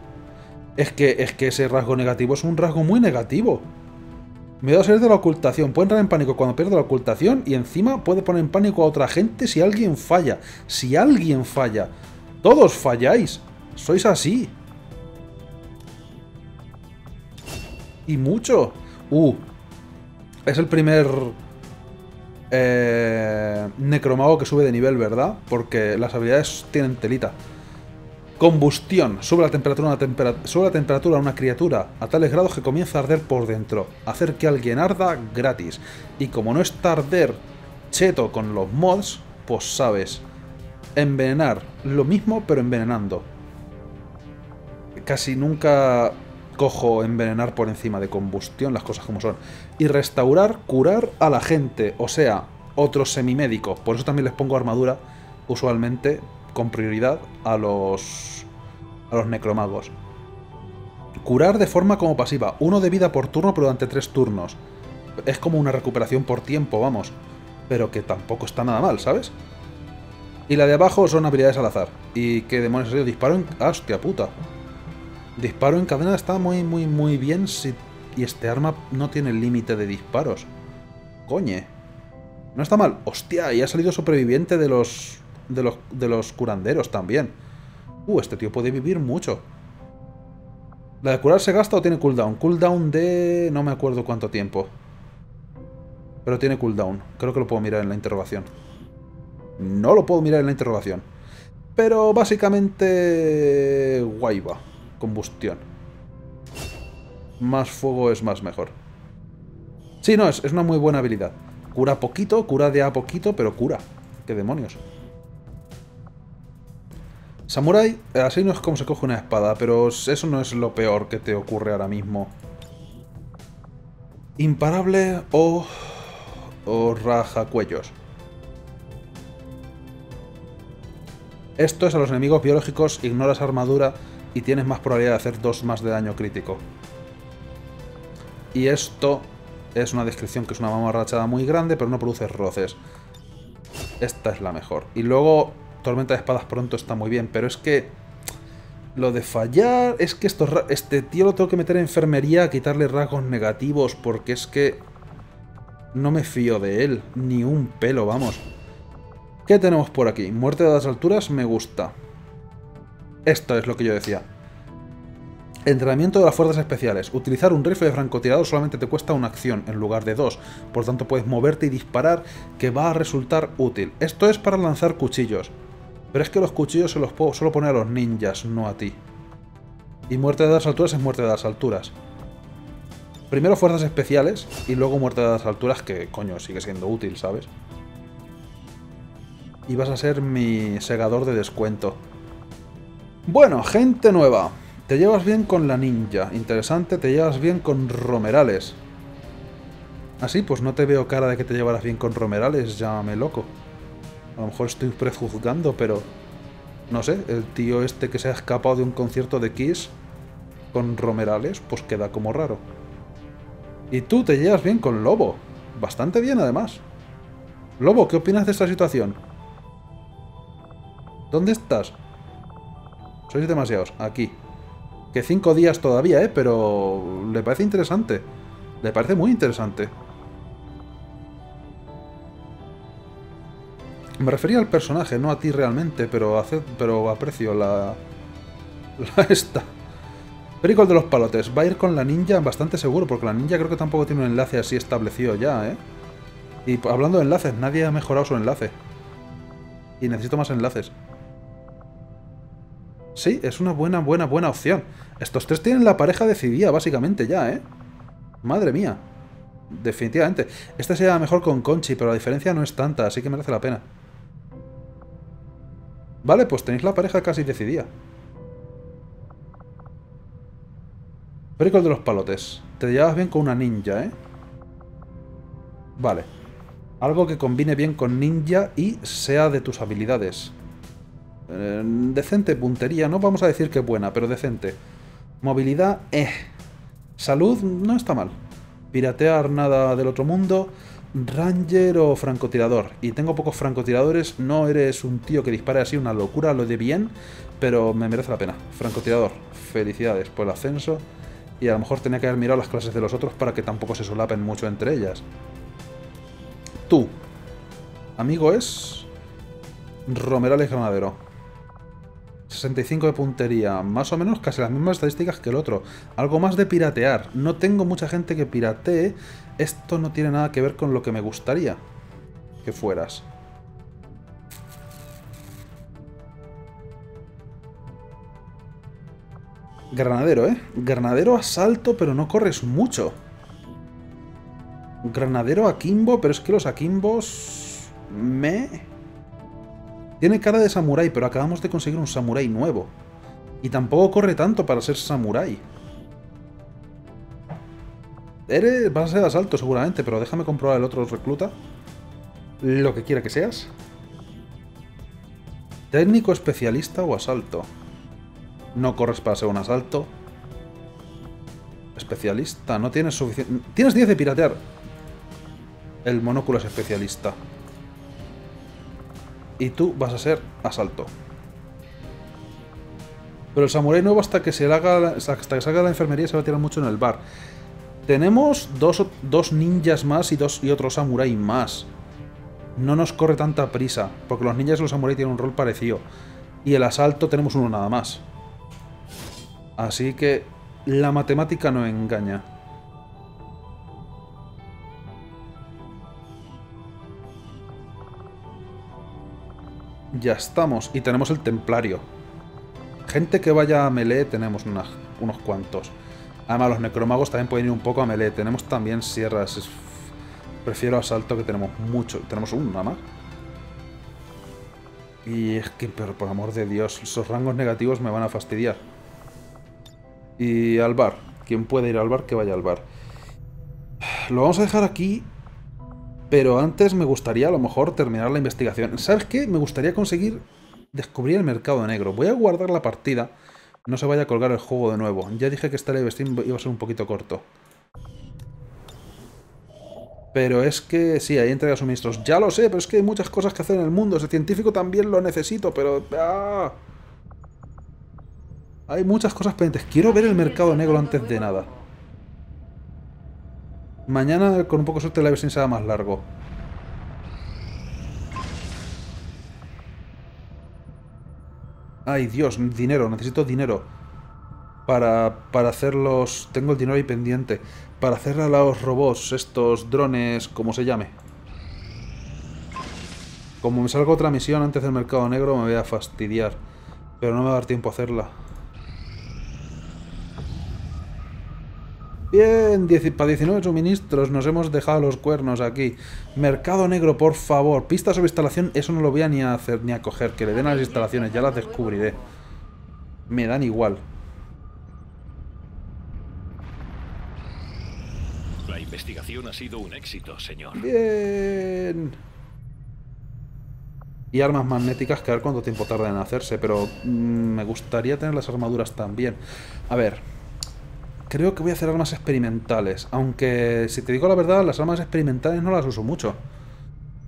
Es que, es que ese rasgo negativo es un rasgo muy negativo. Miedo a salir de la ocultación. Puede entrar en pánico cuando pierde la ocultación y encima puede poner en pánico a otra gente si alguien falla. Si alguien falla. Todos falláis. Sois así. Y mucho. Uh. Es el primer... Eh, necromago que sube de nivel, ¿verdad? Porque las habilidades tienen telita. Combustión. Sube la temperatura a una, criatura a tales grados que comienza a arder por dentro. Hacer que alguien arda gratis. Y como no está arder cheto con los mods, pues sabes. Envenenar. Lo mismo, pero envenenando. Casi nunca cojo envenenar por encima de combustión, las cosas como son. Y restaurar, curar a la gente. O sea, otros semimédicos. Por eso también les pongo armadura, usualmente, con prioridad a los. a los necromagos. Curar de forma como pasiva. Uno de vida por turno, pero durante tres turnos. Es como una recuperación por tiempo, vamos. Pero que tampoco está nada mal, ¿sabes? Y la de abajo son habilidades al azar. ¿Y qué demonios es eso? Disparo en... ¡Ah, ¡Hostia puta! Disparo en cadena está muy, muy, muy bien si... Y este arma no tiene límite de disparos. Coñe. No está mal. ¡Hostia! Y ha salido sobreviviente de los... De los, de los curanderos también. Uh, este tío puede vivir mucho. ¿La de curar se gasta o tiene cooldown? Cooldown de... no me acuerdo cuánto tiempo. Pero tiene cooldown. Creo que lo puedo mirar en la interrogación. No lo puedo mirar en la interrogación. Pero básicamente... Guay va. Combustión. Más fuego es más mejor. Sí, no, es, es una muy buena habilidad. Cura poquito, cura de a poquito, pero cura. ¿Qué demonios? Samurai, así no es como se coge una espada, pero eso no es lo peor que te ocurre ahora mismo. Imparable o... o raja cuellos. Esto es a los enemigos biológicos, ignoras armadura y tienes más probabilidad de hacer 2 más de daño crítico. Y esto es una descripción que es una mamarrachada muy grande, pero no produce roces. Esta es la mejor. Y luego, Tormenta de Espadas pronto está muy bien, pero es que... Lo de fallar... Es que este tío lo tengo que meter en enfermería a quitarle rasgos negativos, porque es que... No me fío de él, ni un pelo, vamos. ¿Qué tenemos por aquí? Muerte de las alturas me gusta. Esto es lo que yo decía. Entrenamiento de las fuerzas especiales. Utilizar un rifle de francotirador solamente te cuesta una acción en lugar de dos. Por tanto puedes moverte y disparar que va a resultar útil. Esto es para lanzar cuchillos. Pero es que los cuchillos se los puedo solo poner a los ninjas, no a ti. Y muerte de las alturas es muerte de las alturas. Primero fuerzas especiales y luego muerte de las alturas que, coño, sigue siendo útil, ¿sabes? Y vas a ser mi segador de descuento. Bueno, gente nueva. Te llevas bien con la ninja. Interesante, te llevas bien con Romerales. Así, pues no te veo cara de que te llevaras bien con Romerales, llámame loco. A lo mejor estoy prejuzgando, pero... No sé, el tío este que se ha escapado de un concierto de Kiss con Romerales, pues queda como raro. Y tú te llevas bien con Lobo. Bastante bien, además. Lobo, ¿qué opinas de esta situación? ¿Dónde estás? Sois demasiados. Aquí. Que cinco días todavía, ¿eh? Pero le parece interesante. Le parece muy interesante. Me refería al personaje, no a ti realmente, pero, pero aprecio la... La esta. Perico de los palotes. Va a ir con la ninja bastante seguro, porque la ninja creo que tampoco tiene un enlace así establecido ya, ¿eh? Y hablando de enlaces, nadie ha mejorado su enlace. Y necesito más enlaces. Sí, es una buena, buena, buena opción. Estos tres tienen la pareja decidida, básicamente, ya, ¿eh? Madre mía. Definitivamente. Este sería mejor con Conchi, pero la diferencia no es tanta, así que merece la pena. Vale, pues tenéis la pareja casi decidida. Perico de los palotes. Te llevas bien con una ninja, ¿eh? Vale. Algo que combine bien con ninja y sea de tus habilidades. Eh, decente puntería, no vamos a decir que buena, pero decente. Movilidad, eh. Salud, no está mal. Piratear nada del otro mundo. Ranger o francotirador. Y tengo pocos francotiradores, no eres un tío que dispare así una locura, lo de bien, pero me merece la pena. Francotirador, felicidades por el ascenso. Y a lo mejor tenía que haber mirado las clases de los otros para que tampoco se solapen mucho entre ellas. Tú. Amigo es... Romerales Granadero. 65 de puntería, más o menos casi las mismas estadísticas que el otro. Algo más de piratear. No tengo mucha gente que piratee. Esto no tiene nada que ver con lo que me gustaría que fueras. Granadero, ¿eh? Granadero asalto, pero no corres mucho. Granadero Akimbo, pero es que los Akimbos... Me... Tiene cara de samurái, pero acabamos de conseguir un samurái nuevo. Y tampoco corre tanto para ser samurái. Eres, vas a ser asalto seguramente, pero déjame comprobar el otro recluta. Lo que quiera que seas. Técnico especialista o asalto. No corres para ser un asalto. Especialista, no tienes suficiente... Tienes 10 de piratear. El monóculo es especialista y tú vas a ser asalto. Pero el samurái nuevo hasta que se haga, hasta que salga de la enfermería se va a tirar mucho en el bar. Tenemos dos, dos ninjas más y, dos, y otro samurái más. No nos corre tanta prisa, porque los ninjas y los samuráis tienen un rol parecido. Y el asalto tenemos uno nada más. Así que la matemática no engaña. Ya estamos. Y tenemos el templario. Gente que vaya a melee tenemos unos cuantos. Además, los necromagos también pueden ir un poco a melee. Tenemos también sierras. Prefiero asalto que tenemos mucho. Tenemos uno nada más. Y es que, pero por amor de Dios, esos rangos negativos me van a fastidiar. Y al bar. Quien puede ir al bar, que vaya al bar. Lo vamos a dejar aquí pero antes me gustaría a lo mejor terminar la investigación. ¿Sabes qué? Me gustaría conseguir descubrir el mercado negro. Voy a guardar la partida. No se vaya a colgar el juego de nuevo. Ya dije que este live stream iba a ser un poquito corto. Pero es que sí, hay entrega de suministros. Ya lo sé, pero es que hay muchas cosas que hacer en el mundo. Ese científico también lo necesito, pero... ¡ah! Hay muchas cosas pendientes. Quiero ver el mercado negro antes de nada. Mañana, con un poco de suerte, la versión será más largo. Ay, Dios, dinero, necesito dinero. Para, para hacer los... Tengo el dinero ahí pendiente. Para hacer a los robots, estos drones, como se llame. Como me salga otra misión antes del mercado negro, me voy a fastidiar. Pero no me va a dar tiempo a hacerla. Bien, para 19 suministros nos hemos dejado los cuernos aquí. Mercado negro, por favor. Pistas sobre instalación, eso no lo voy a ni a hacer ni a coger. Que le den a las instalaciones, ya las descubriré. Me dan igual. La investigación ha sido un éxito, señor. Bien. Y armas magnéticas que a ver cuánto tiempo tardan en hacerse, pero mm, me gustaría tener las armaduras también. A ver, creo que voy a hacer armas experimentales, aunque si te digo la verdad, las armas experimentales no las uso mucho.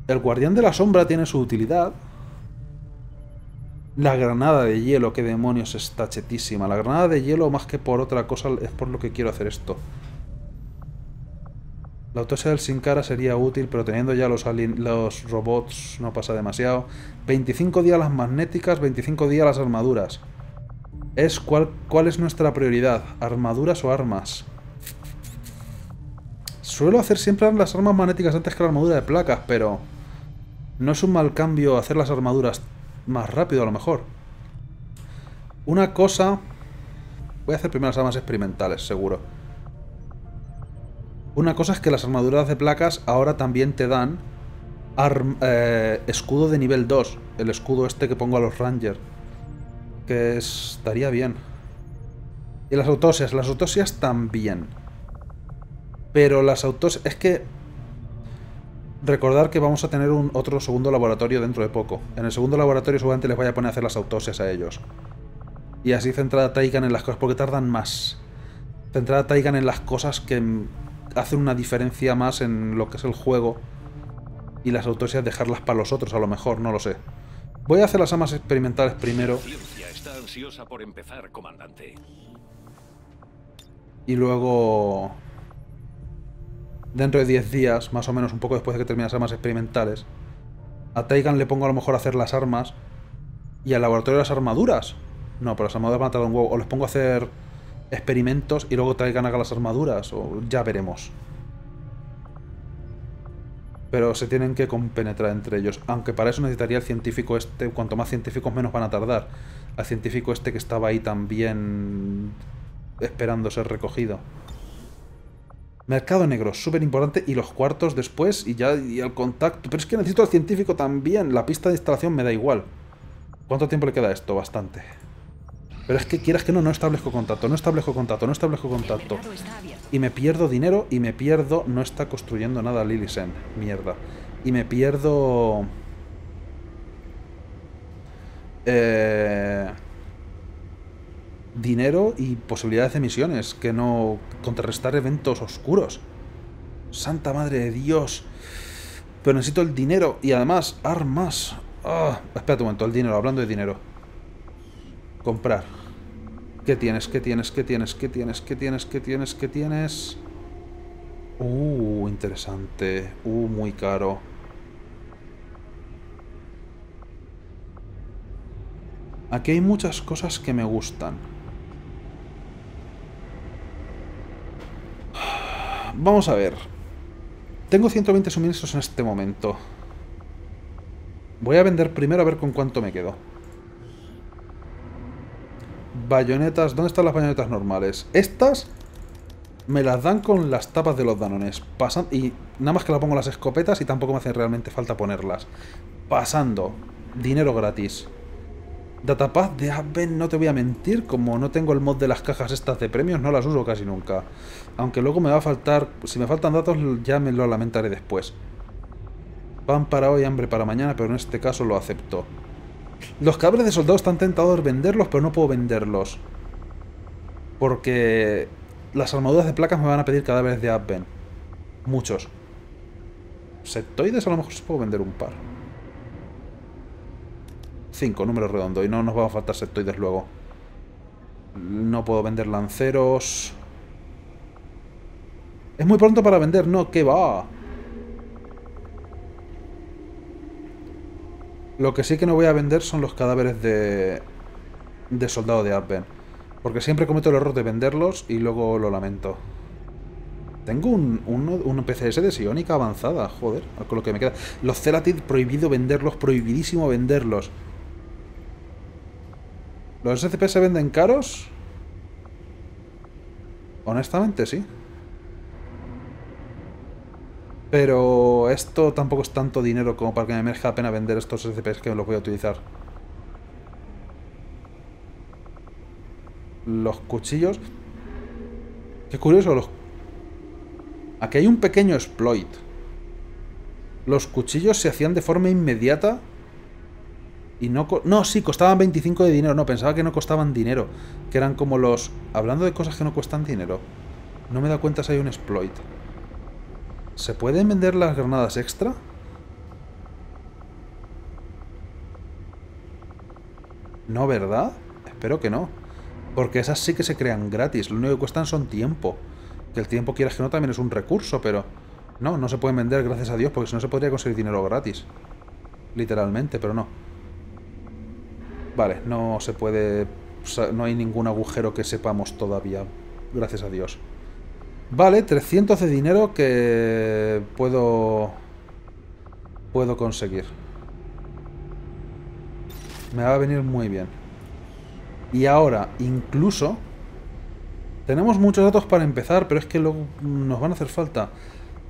El guardián de la sombra tiene su utilidad. La granada de hielo, qué demonios, está chetísima. La granada de hielo, más que por otra cosa, es por lo que quiero hacer esto. La autopsia del sin cara sería útil, pero teniendo ya los, los robots no pasa demasiado. 25 días las magnéticas, 25 días las armaduras. Es cuál, cuál es nuestra prioridad, armaduras o armas. Suelo hacer siempre las armas magnéticas antes que la armadura de placas, pero... No es un mal cambio hacer las armaduras más rápido a lo mejor. Una cosa... Voy a hacer primero las armas experimentales, seguro. Una cosa es que las armaduras de placas ahora también te dan eh, escudo de nivel 2. El escudo este que pongo a los Rangers. Que estaría bien. Y las autosias. Las autosias también. Pero las autosias... Es que... Recordar que vamos a tener un otro segundo laboratorio dentro de poco. En el segundo laboratorio seguramente les voy a poner a hacer las autosias a ellos. Y así centrada Taikan en las cosas, porque tardan más. Centrada Taikan en las cosas que hacen una diferencia más en lo que es el juego y las autopsias dejarlas para los otros, a lo mejor, no lo sé. Voy a hacer las armas experimentales primero. está ansiosa por empezar, comandante. Y luego... Dentro de 10 días, más o menos un poco después de que termine las armas experimentales, a Taigan le pongo a lo mejor a hacer las armas y al laboratorio las armaduras. No, pero las armaduras van a tardar un huevo. O les pongo a hacer experimentos y luego traigan a las armaduras, o ya veremos. Pero se tienen que compenetrar entre ellos, aunque para eso necesitaría el científico este, cuanto más científicos menos van a tardar. Al científico este que estaba ahí también esperando ser recogido. Mercado negro, súper importante, y los cuartos después, y ya y el contacto. Pero es que necesito al científico también, la pista de instalación me da igual. ¿Cuánto tiempo le queda esto? Bastante. Pero es que quieras que no, no establezco contacto, no establezco contacto, no establezco contacto. Y me pierdo dinero y me pierdo... No está construyendo nada Lilisen. Mierda. Y me pierdo... Eh, dinero y posibilidades de misiones. Que no... Contrarrestar eventos oscuros. Santa madre de Dios. Pero necesito el dinero y además armas. Ah, espérate un momento, el dinero, hablando de dinero. Comprar. ¿Qué tienes? ¿Qué tienes? ¿Qué tienes? ¿Qué tienes? ¿Qué tienes? ¿Qué tienes? ¿Qué tienes? Uh, interesante. Uh, muy caro. Aquí hay muchas cosas que me gustan. Vamos a ver. Tengo 120 suministros en este momento. Voy a vender primero a ver con cuánto me quedo. Bayonetas. ¿Dónde están las bayonetas normales? Estas me las dan con las tapas de los danones. Pasan y nada más que la pongo las escopetas y tampoco me hace realmente falta ponerlas. Pasando. Dinero gratis. Datapad de Advent, no te voy a mentir, como no tengo el mod de las cajas estas de premios, no las uso casi nunca. Aunque luego me va a faltar, si me faltan datos ya me lo lamentaré después. Pan para hoy, hambre para mañana, pero en este caso lo acepto. Los cabres de soldados están tentados venderlos, pero no puedo venderlos. Porque las armaduras de placas me van a pedir cadáveres de Advent. Muchos. Sectoides a lo mejor se puedo vender un par. Cinco, número redondo. Y no nos va a faltar sectoides luego. No puedo vender lanceros. Es muy pronto para vender. No, ¿qué va? Lo que sí que no voy a vender son los cadáveres de, de soldado de Advent. Porque siempre cometo el error de venderlos y luego lo lamento. Tengo un, un, PCS de Sionica avanzada, joder, con lo que me queda. Los Celatid, prohibido venderlos, prohibidísimo venderlos. ¿Los SCP se venden caros? Honestamente, sí. Pero esto tampoco es tanto dinero como para que me merezca la pena vender estos SCPs que los voy a utilizar. Los cuchillos... Qué curioso, los... Aquí hay un pequeño exploit. Los cuchillos se hacían de forma inmediata Y no... No, sí, costaban 25 de dinero. No, pensaba que no costaban dinero. Que eran como los... Hablando de cosas que no cuestan dinero. No me da cuenta si hay un exploit. ¿Se pueden vender las granadas extra? No, ¿verdad? Espero que no. Porque esas sí que se crean gratis. Lo único que cuestan son tiempo. Que el tiempo, quieras que no, también es un recurso, pero... No, no se pueden vender, gracias a Dios, porque si no se podría conseguir dinero gratis. Literalmente, pero no. Vale, no se puede... No hay ningún agujero que sepamos todavía. Gracias a Dios. Vale, 300 de dinero que puedo... Puedo conseguir. Me va a venir muy bien. Y ahora, incluso... Tenemos muchos datos para empezar, pero es que luego nos van a hacer falta.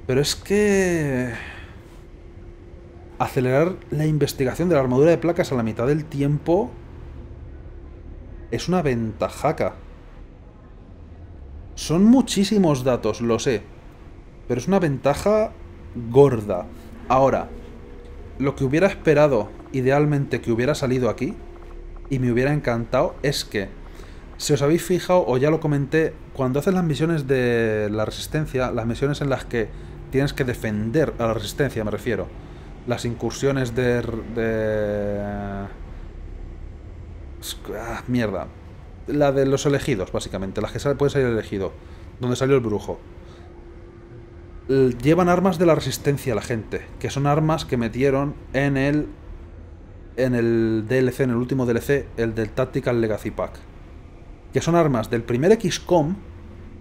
Pero es que... Acelerar la investigación de la armadura de placas a la mitad del tiempo... Es una ventajaca. Son muchísimos datos, lo sé. Pero es una ventaja gorda. Ahora, lo que hubiera esperado idealmente que hubiera salido aquí, y me hubiera encantado, es que, si os habéis fijado, o ya lo comenté, cuando haces las misiones de la resistencia, las misiones en las que tienes que defender a la resistencia, me refiero, las incursiones de... de... Ah, mierda. La de los elegidos, básicamente, las que puede salir elegido, donde salió el brujo llevan armas de la resistencia la gente, que son armas que metieron en el en el DLC, en el último DLC, el del Tactical Legacy Pack. Que son armas del primer XCOM,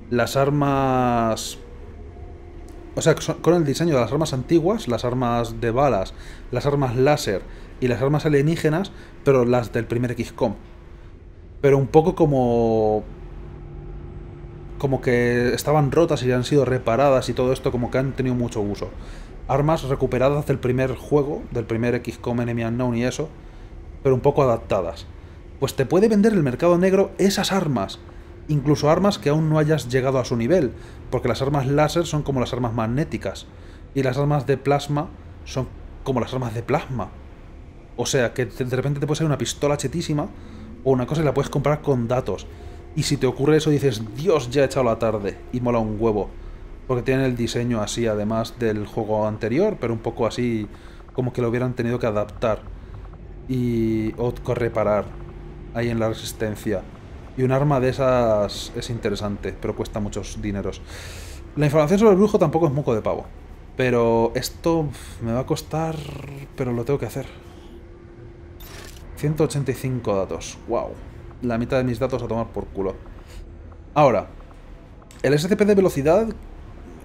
las armas... O sea, con el diseño de las armas antiguas, las armas de balas, las armas láser y las armas alienígenas, pero las del primer XCOM. Pero un poco como... Como que estaban rotas y han sido reparadas y todo esto como que han tenido mucho uso armas recuperadas del primer juego, del primer XCOM Enemy Unknown y eso, pero un poco adaptadas. Pues te puede vender el mercado negro esas armas, incluso armas que aún no hayas llegado a su nivel, porque las armas láser son como las armas magnéticas, y las armas de plasma son como las armas de plasma. O sea, que de repente te puede salir una pistola chetísima, o una cosa y la puedes comprar con datos. Y si te ocurre eso dices, Dios, ya he echado la tarde, y mola un huevo. Porque tienen el diseño así, además del juego anterior, pero un poco así, como que lo hubieran tenido que adaptar y o reparar ahí en la resistencia. Y un arma de esas es interesante, pero cuesta muchos dineros. La información sobre el brujo tampoco es moco de pavo. Pero esto me va a costar... Pero lo tengo que hacer. 185 datos. Wow. La mitad de mis datos a tomar por culo. Ahora, el SCP de velocidad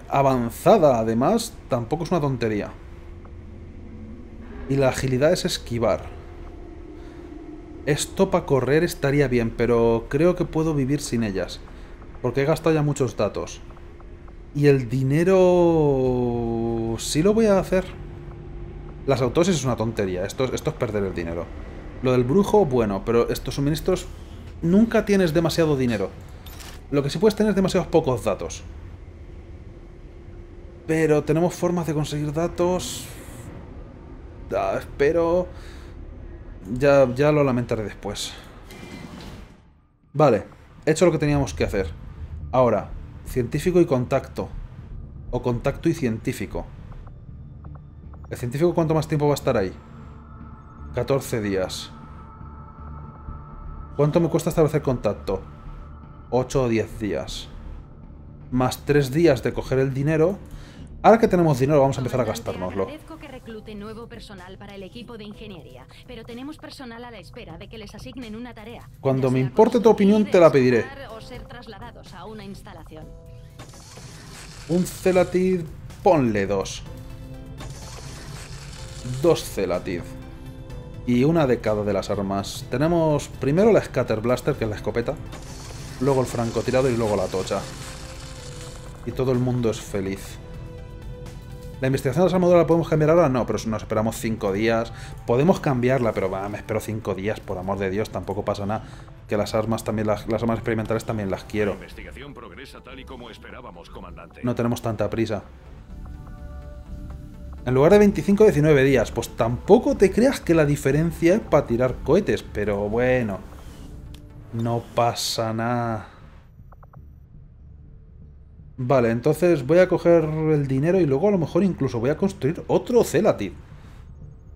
avanzada, además, tampoco es una tontería. Y la agilidad es esquivar. Esto para correr estaría bien, pero creo que puedo vivir sin ellas. Porque he gastado ya muchos datos. Y el dinero... Sí lo voy a hacer. Las autosis es una tontería. Esto, esto es perder el dinero. Lo del brujo, bueno, pero estos suministros... Nunca tienes demasiado dinero. Lo que sí puedes tener es demasiados pocos datos. Pero tenemos formas de conseguir datos. Ah, espero... Ya, ya lo lamentaré después. Vale, he hecho lo que teníamos que hacer. Ahora, científico y contacto. O contacto y científico. ¿El científico cuánto más tiempo va a estar ahí? 14 días. ¿Cuánto me cuesta establecer contacto? 8 o 10 días. Más 3 días de coger el dinero Ahora que tenemos dinero vamos a empezar a gastárnoslo. que reclute nuevo personal para el equipo de ingeniería, pero tenemos personal a la espera de que les asignen una tarea. Cuando me importe tu opinión te la pediré. O ser trasladados a una instalación. Un Celatid, ponle dos. Dos Celatid. Y una de cada de las armas. Tenemos primero la Scatter Blaster, que es la escopeta. Luego el francotirador y luego la tocha. Y todo el mundo es feliz. ¿La investigación de la armadura la podemos cambiar ahora? No, pero nos esperamos cinco días. Podemos cambiarla, pero va, me espero cinco días, por amor de Dios, tampoco pasa nada. Que las armas también, las, armas experimentales también las quiero. investigación progresa tal y como esperábamos, comandante. No tenemos tanta prisa. En lugar de 25, 19 días. Pues tampoco te creas que la diferencia es para tirar cohetes, pero bueno. No pasa nada. Vale, entonces voy a coger el dinero y luego a lo mejor incluso voy a construir otro Celatid.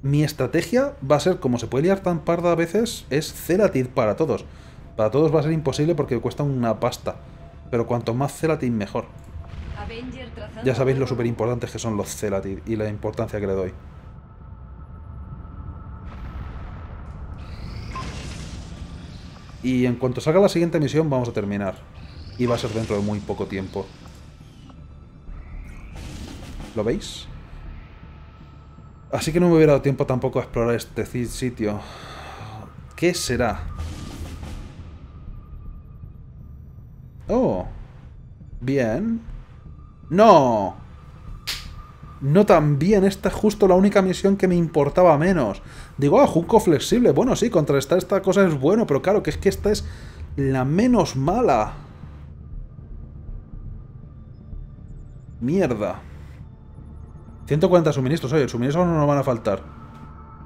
Mi estrategia va a ser, como se puede liar tan parda a veces, es Celatid para todos. Para todos va a ser imposible porque cuesta una pasta. Pero cuanto más Celatid mejor. Ya sabéis lo súper importantes que son los Celatid y la importancia que le doy. Y en cuanto salga la siguiente misión vamos a terminar. Y va a ser dentro de muy poco tiempo. ¿Lo veis? Así que no me hubiera dado tiempo tampoco a explorar este sitio. ¿Qué será? Oh. Bien. ¡No! No tan bien, esta es justo la única misión que me importaba menos. Digo, ah, Junco flexible. Bueno, sí, contrarrestar esta cosa es bueno, pero claro, que es que esta es la menos mala. Mierda. 140 suministros, oye, suministros no nos van a faltar.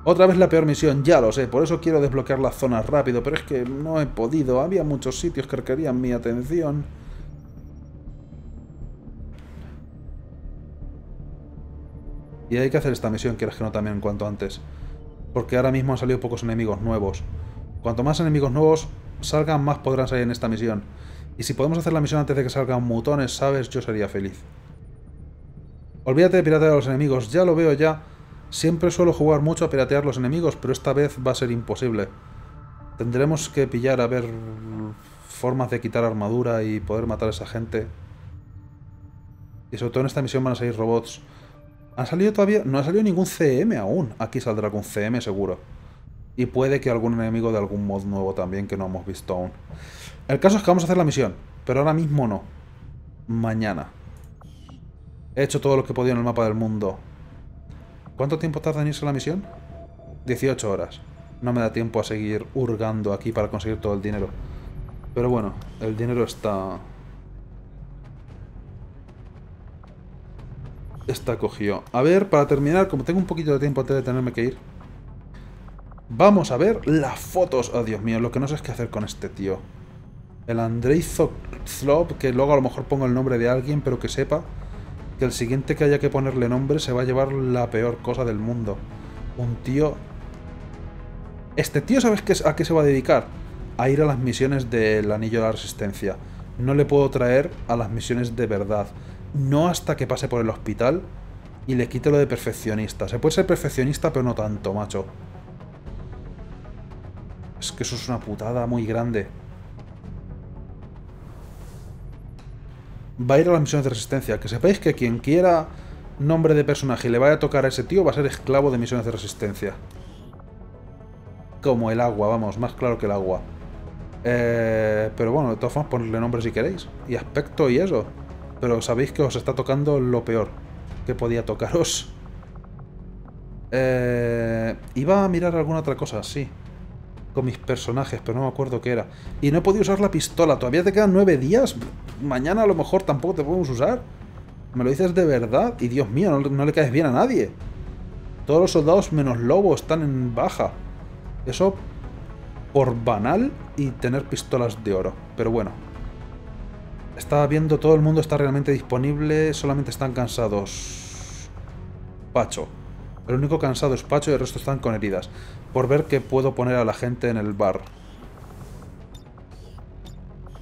Otra vez la peor misión, ya lo sé, por eso quiero desbloquear las zonas rápido, pero es que no he podido, había muchos sitios que requerían mi atención. Y hay que hacer esta misión, quieras que no también cuanto antes. Porque ahora mismo han salido pocos enemigos nuevos. Cuanto más enemigos nuevos salgan, más podrán salir en esta misión. Y si podemos hacer la misión antes de que salgan mutones, ¿sabes? Yo sería feliz. Olvídate de piratear a los enemigos, ya lo veo ya. Siempre suelo jugar mucho a piratear los enemigos, pero esta vez va a ser imposible. Tendremos que pillar a ver formas de quitar armadura y poder matar a esa gente. Y sobre todo en esta misión van a salir robots. ¿Han salido todavía? No ha salido ningún CM aún. Aquí saldrá algún CM seguro. Y puede que algún enemigo de algún mod nuevo también que no hemos visto aún. El caso es que vamos a hacer la misión, pero ahora mismo no. Mañana. He hecho todo lo que he podido en el mapa del mundo. ¿Cuánto tiempo tarda en irse la misión? 18 horas. No me da tiempo a seguir hurgando aquí para conseguir todo el dinero. Pero bueno, el dinero está... Está cogido. A ver, para terminar, como tengo un poquito de tiempo antes de tenerme que ir. Vamos a ver las fotos. Oh, Dios mío, lo que no sé es qué hacer con este tío. El Andrei Zlop, que luego a lo mejor pongo el nombre de alguien, pero que sepa que el siguiente que haya que ponerle nombre se va a llevar la peor cosa del mundo. Un tío... Este tío, ¿sabes qué, a qué se va a dedicar? A ir a las misiones del Anillo de la Resistencia. No le puedo traer a las misiones de verdad. No hasta que pase por el hospital y le quite lo de perfeccionista. Se puede ser perfeccionista, pero no tanto, macho. Es que eso es una putada muy grande. Va a ir a las misiones de resistencia. Que sepáis que quien quiera nombre de personaje y le vaya a tocar a ese tío va a ser esclavo de misiones de resistencia. Como el agua, vamos, más claro que el agua. Eh, pero bueno, de todas formas, ponerle nombre si queréis. Y aspecto y eso. Pero sabéis que os está tocando lo peor que podía tocaros. Eh, iba a mirar alguna otra cosa, sí. Con mis personajes, pero no me acuerdo qué era. Y no he podido usar la pistola. Todavía te quedan nueve días. Mañana a lo mejor tampoco te podemos usar. ¿Me lo dices de verdad? Y Dios mío, no, no le caes bien a nadie. Todos los soldados menos Lobo están en baja. Eso por banal y tener pistolas de oro. Pero bueno. Estaba viendo, todo el mundo está realmente disponible. Solamente están cansados. Pacho. El único cansado es Pacho y el resto están con heridas. Por ver que puedo poner a la gente en el bar.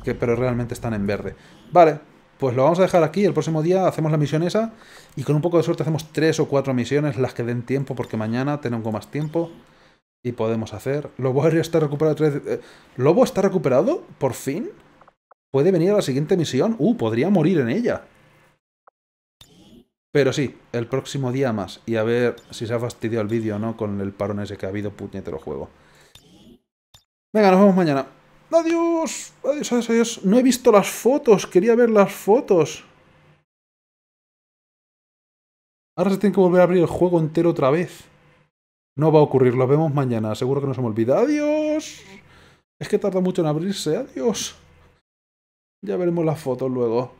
Que, pero realmente están en verde. Vale, pues lo vamos a dejar aquí. El próximo día hacemos la misión esa. Y con un poco de suerte hacemos tres o cuatro misiones, las que den tiempo, porque mañana tengo más tiempo. Y podemos hacer. Lobo está recuperado. Tres... eh, ¿Lobo está recuperado? ¿Por fin? ¿Puede venir a la siguiente misión? Uh, podría morir en ella. Pero sí, el próximo día más. Y a ver si se ha fastidiado el vídeo o no con el parón ese que ha habido puñetero juego. Venga, nos vemos mañana. Adiós, adiós, adiós, adiós. No he visto las fotos, quería ver las fotos. Ahora se tiene que volver a abrir el juego entero otra vez. No va a ocurrir, lo vemos mañana, seguro que no se me olvida. Adiós. Es que tarda mucho en abrirse, adiós. Ya veremos las fotos luego.